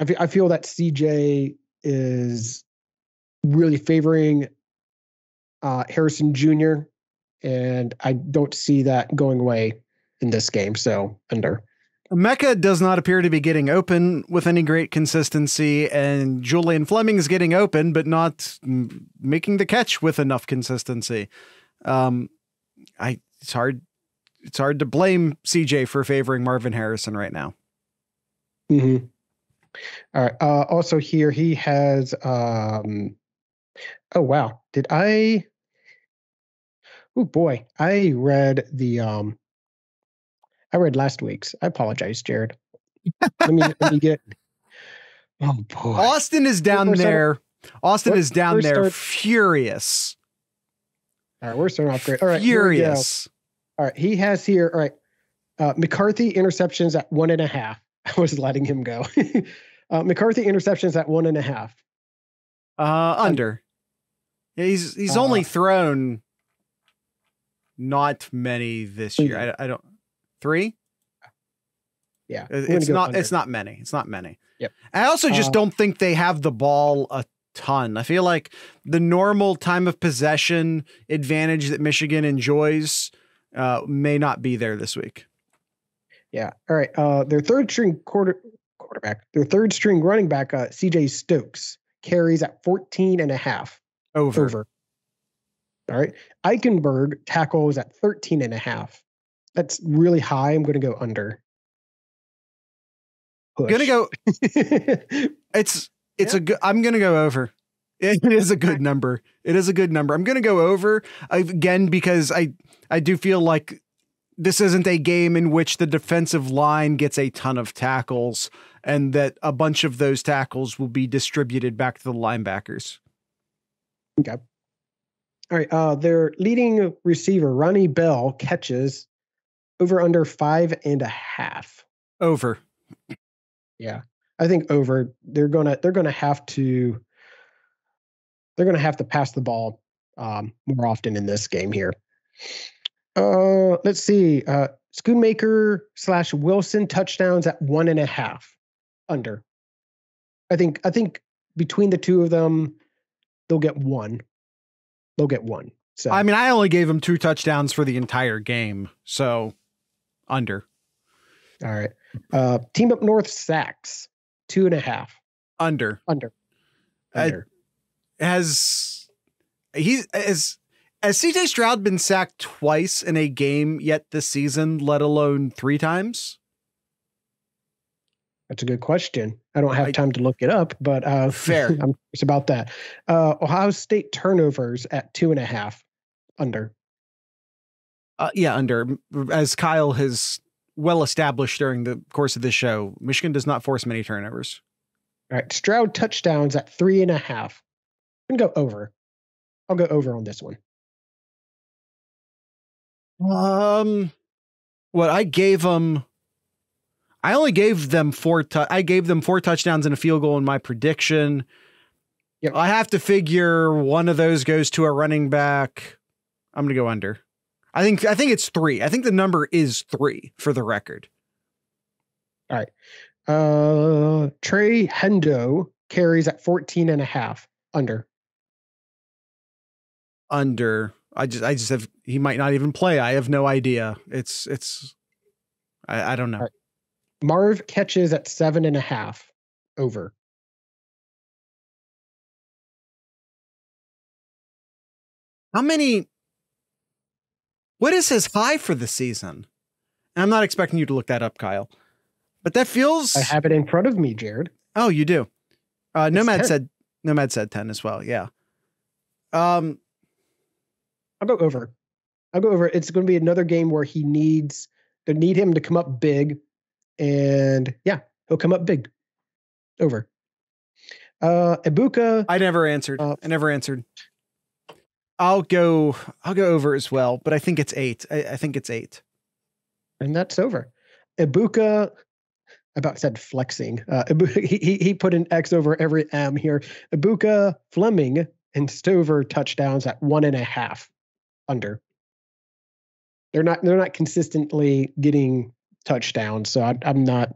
I feel, I feel that CJ is really favoring uh, Harrison Jr., and I don't see that going away in this game. So under. Mecca does not appear to be getting open with any great consistency, and Julian Fleming is getting open, but not making the catch with enough consistency. Um, I it's hard it's hard to blame CJ for favoring Marvin Harrison right now. Mm-hmm. All right. Uh, also here he has. Um, oh wow! Did I? Oh boy! I read the um, I read last week's. I apologize, Jared. let me let me get. Oh boy! Austin is down we're there. Starting, Austin is down there, start, furious. All right, we're starting off great. All right, furious. All right, he has here. All right, uh, McCarthy interceptions at one and a half. I was letting him go. uh, McCarthy interceptions at one and a half. Uh, under. Yeah, he's he's uh, only thrown not many this year. I, I don't three. Yeah, it's not. Under. It's not many. It's not many. Yep. I also just uh, don't think they have the ball a ton. I feel like the normal time of possession advantage that Michigan enjoys uh, may not be there this week. Yeah. All right. Uh, their third string quarter quarterback, their third string running back, uh, CJ Stokes, carries at 14 and a half. Over. Over. All right. Eichenberg tackles at 13 and a half. That's really high. I'm going to go under. Push. Gonna go. it's it's yeah. a good. I'm gonna go over. It is a good number. It is a good number. I'm gonna go over again because I I do feel like this isn't a game in which the defensive line gets a ton of tackles and that a bunch of those tackles will be distributed back to the linebackers. Okay. All right. Uh, their leading receiver, Ronnie Bell, catches over under five and a half. Over. Yeah. I think over. They're gonna they're gonna have to they're gonna have to pass the ball um, more often in this game here. Uh, let's see. Uh, Schoonmaker slash Wilson touchdowns at one and a half under. I think I think between the two of them, they'll get one. They'll get one. So I mean, I only gave them two touchdowns for the entire game, so under. All right. Uh, team up north sacks two and a half. Under. Under. Under. Uh, has he has has CJ Stroud been sacked twice in a game yet this season, let alone three times? That's a good question. I don't have time to look it up, but uh, fair. I'm curious about that. Uh, Ohio State turnovers at two and a half, under. Uh, yeah, under. As Kyle has well established during the course of this show, Michigan does not force many turnovers. All right, Stroud touchdowns at three and a half. I'm gonna go over. I'll go over on this one. Um, what I gave them, I only gave them four. Tu- I gave them four touchdowns and a field goal in my prediction. Yep. I have to figure one of those goes to a running back. I'm gonna go under. I think I think it's three. I think the number is three for the record. All right. Uh Trey Hendo carries at 14 and a half under. Under. I just I just have he might not even play. I have no idea. It's it's I, I don't know. Right. Marv catches at seven and a half over. How many? What is his high for the season? And I'm not expecting you to look that up, Kyle, but that feels. I have it in front of me, Jared. Oh, you do. Uh, Nomad 10. said Nomad said ten as well. Yeah. Um, I'll go over. I'll go over. It's going to be another game where he needs they need him to come up big, and yeah, he'll come up big. Over. Uh, Egbuka. I never answered. Uh, I never answered. I'll go. I'll go over as well, but I think it's eight. I, I think it's eight. and that's over. Egbuka, I about said flexing. Uh, Egbuka, he, he he put an X over every M here. Egbuka, Fleming, and Stover touchdowns at one and a half under. They're not they're not consistently getting touchdowns, so I, I'm not.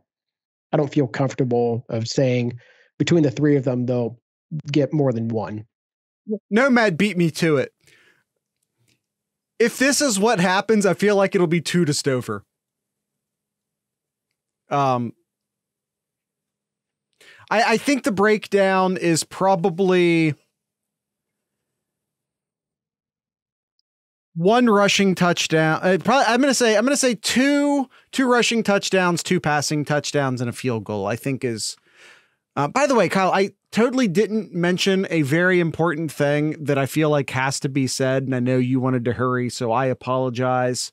I don't feel comfortable of saying between the three of them they'll get more than one. Nomad beat me to it. If this is what happens, I feel like it'll be two to Stover. Um, I, I think the breakdown is probably one rushing touchdown. Uh, probably, I'm gonna say I'm gonna say two two rushing touchdowns, two passing touchdowns, and a field goal. I think is. Uh, by the way, Kyle, I totally didn't mention a very important thing that I feel like has to be said, and I know you wanted to hurry, so I apologize.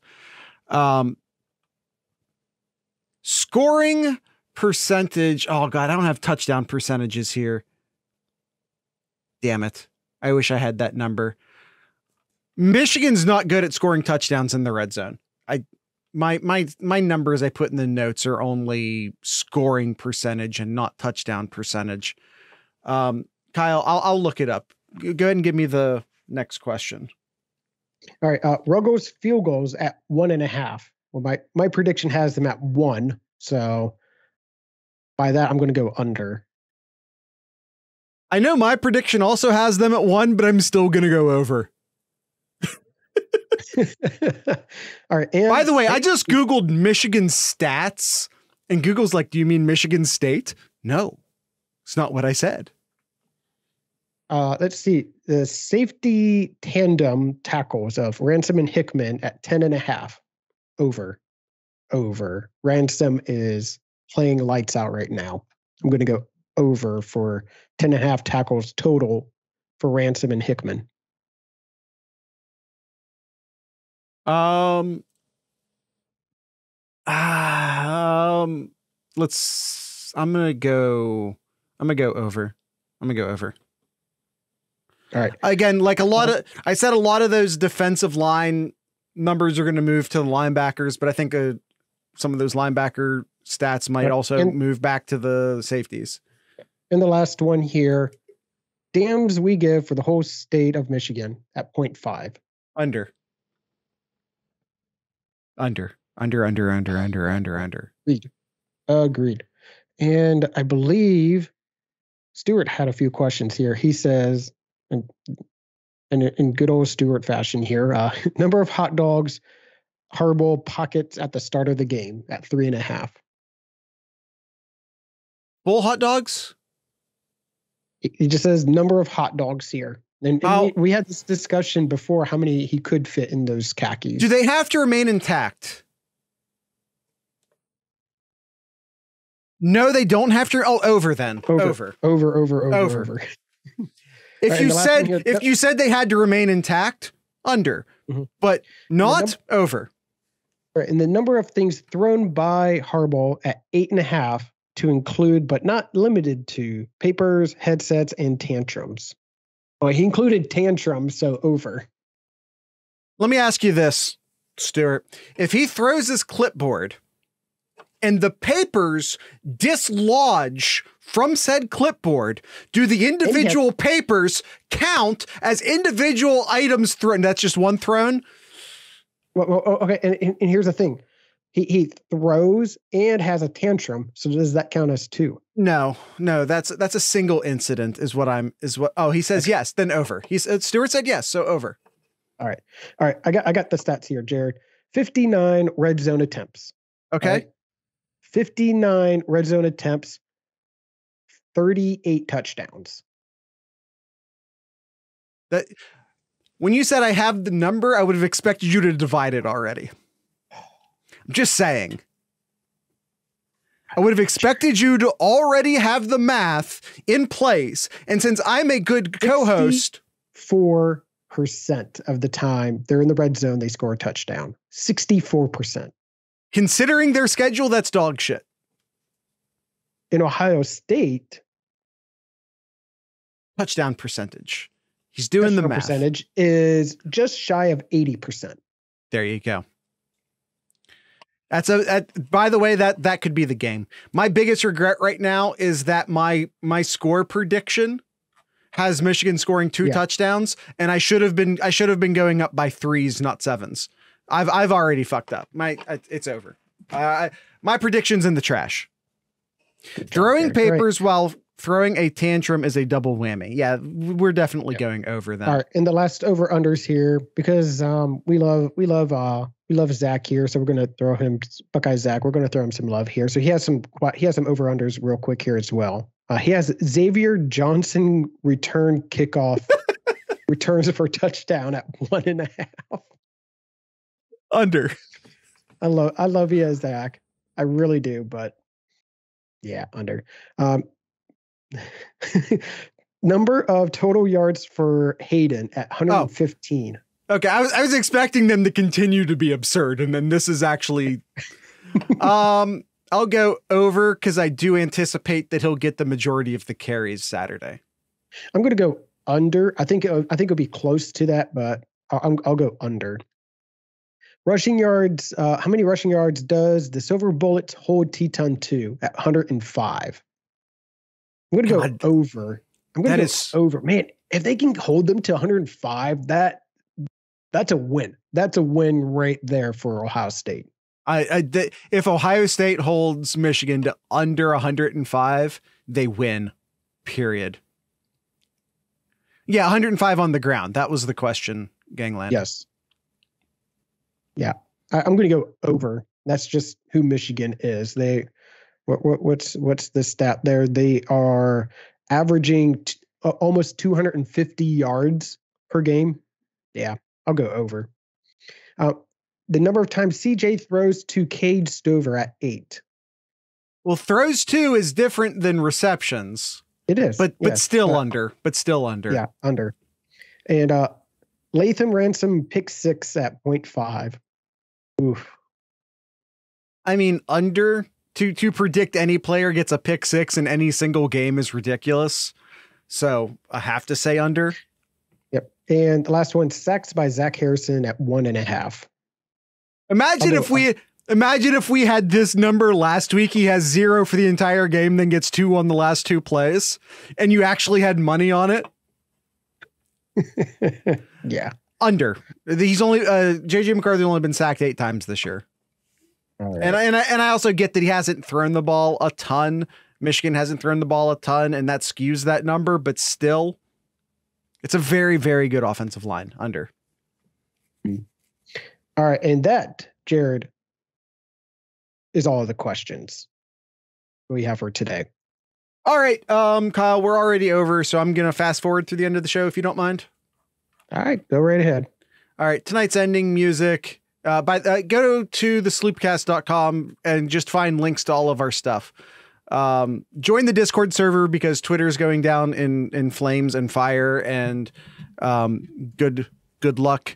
Um, scoring percentage. Oh God, I don't have touchdown percentages here. Damn it! I wish I had that number. Michigan's not good at scoring touchdowns in the red zone. I my my my numbers I put in the notes are only scoring percentage and not touchdown percentage. Um, Kyle, I'll I'll look it up. Go ahead and give me the next question. All right, uh, Rogo's field goals at one and a half. Well, my my prediction has them at one, so by that I'm going to go under. I know my prediction also has them at one, but I'm still gonna go over. All right. And By the way, I just Googled Michigan stats, and Google's like, Do you mean Michigan State? No, it's not what I said. uh, let's see the safety tandem tackles of Ransom and Hickman at 10 and a half over. Over. Ransom is playing lights out right now. I'm going to go over for 10 and a half tackles total for Ransom and Hickman. Um, um, let's. I'm gonna go. I'm gonna go over. I'm gonna go over. All right. Again, like a lot of, I said a lot of those defensive line numbers are going to move to the linebackers, but I think uh, some of those linebacker stats might also and- move back to the safeties. And the last one here damns we give for the whole state of Michigan at 0.5. Under. Under. Under. Under. Under. Under. Under. Under. Agreed. Agreed. And I believe Stuart had a few questions here. He says, and in, in good old Stuart fashion here, uh, number of hot dogs, Harbaugh pockets at the start of the game at three and a half. Bull hot dogs. He just says number of hot dogs here. And, and we, we had this discussion before how many he could fit in those khakis. Do they have to remain intact? No, they don't have to. Oh, over then. Over. Over. over, over, over, Over. over. If Right, you said if you said they had to remain intact, under. Mhm. But not over. Right, and the number of things thrown by Harbaugh at eight and a half to include, but not limited to, papers, headsets, and tantrums. Oh, he included tantrum, so over. Let me ask you this, Stuart. If he throws his clipboard and the papers dislodge from said clipboard, do the individual papers count as individual items thrown? That's just one thrown? Well, well, oh, okay, and, and, and here's the thing: he he throws and has a tantrum. So does that count as two? No, no, that's that's a single incident, is what I'm is what oh he says yes, then over. He said Stewart said yes, so over. All right, all right. I got I got the stats here, Jared. Fifty nine red zone attempts. Okay. right? Fifty nine red zone attempts. Thirty eight touchdowns. That When you said I have the number, I would have expected you to divide it already. Just saying. I would have expected you to already have the math in place. And since I'm a good co host, Four percent of the time they're in the red zone, they score a touchdown. Sixty-four percent. considering their schedule, that's dog shit. In Ohio State, Touchdown percentage. He's doing the math. percentage is just shy of eighty percent. There you go. That's a that, by the way that that could be the game. My biggest regret right now is that my my score prediction has Michigan scoring two Yeah. touchdowns and I should have been I should have been going up by threes not sevens. I've I've already fucked up. My it's over. Uh, my prediction's in the trash. Throwing Jared. All right. papers while throwing a tantrum is a double whammy. Yeah, we're definitely going over that. All right, and the last over unders here because um we love we love uh we love Zach here, so we're gonna throw him Buckeye Zach. We're gonna throw him some love here. So he has some he has some over unders real quick here as well. Uh, he has Xavier Johnson return kickoff returns for touchdown at one and a half. Under. I love I love you, Zach. I really do, but yeah, under. Um, number of total yards for Hayden at 115. Okay, I was I was expecting them to continue to be absurd, and then this is actually. um, I'll go over because I do anticipate that he'll get the majority of the carries Saturday. I'm going to go under. I think I think it'll be close to that, but I'll, I'm- I'll go under. Rushing yards. Uh, how many rushing yards does the Silver Bullets hold Teton to at 105? I'm going to go over. I'm to go is- over. Man, if they can hold them to 105, that that's a win. That's a win right there for Ohio State. I, I th- if Ohio State holds Michigan to under 105, they win. Period. Yeah, 105 on the ground. That was the question, Gangland. Yes. Yeah, I, I'm going to go over. That's just who Michigan is. They, what, what what's what's the stat there? They are averaging t- almost 250 yards per game. Yeah, I'll go over. Uh, the number of times CJ throws to Cade Stover at eight. Well, throws two is different than receptions, It is, but but still uh, under. But still under. Yeah, under. And uh Lathan Ransom pick six at 0.5. Oof. I mean, under to to predict any player gets a pick six in any single game is ridiculous. So I have to say under. Yep. And the last one, sacks by Zach Harrison at one and a half. Imagine I'll if we imagine if we had this number last week. He has zero for the entire game, then gets two on the last two plays, and you actually had money on it. yeah. Under. He's only uh, JJ McCarthy only been sacked eight times this year. Right. And I, and I, and I also get that he hasn't thrown the ball a ton. Michigan hasn't thrown the ball a ton, and that skews that number. But still, it's a very very good offensive line. Under. all right. And that, Jared, is all of the questions we have for today. All right, um, Kyle, we're already over, so I'm gonna fast forward through the end of the show if you don't mind. All right. Go right ahead. All right, tonight's ending music. Uh, by uh, go to the sloopcast.com and just find links to all of our stuff. Um, join the Discord server because Twitter's going down in in flames and fire and um, good good luck.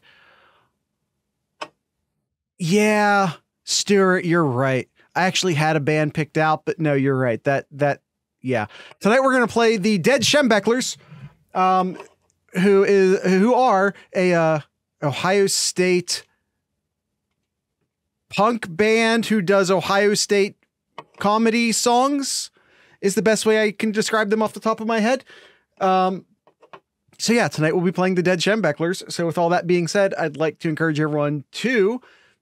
Yeah, Stuart, you're right. I actually had a band picked out, but no, you're right. That that yeah. Tonight we're gonna play the Dead Schembechlers, um, who is who are a uh, Ohio State punk band who does Ohio State comedy songs. Is the best way I can describe them off the top of my head. Um, so yeah, tonight we'll be playing the Dead Schembechlers. So with all that being said, I'd like to encourage everyone to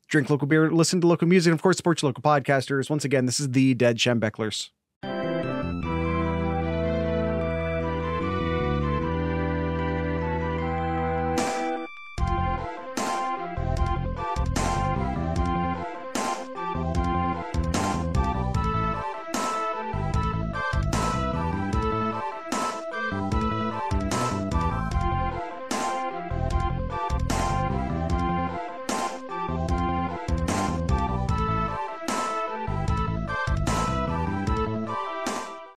drink local beer, listen to local music, and of course support your local podcasters. Once again, this is the Dead Schembechlers.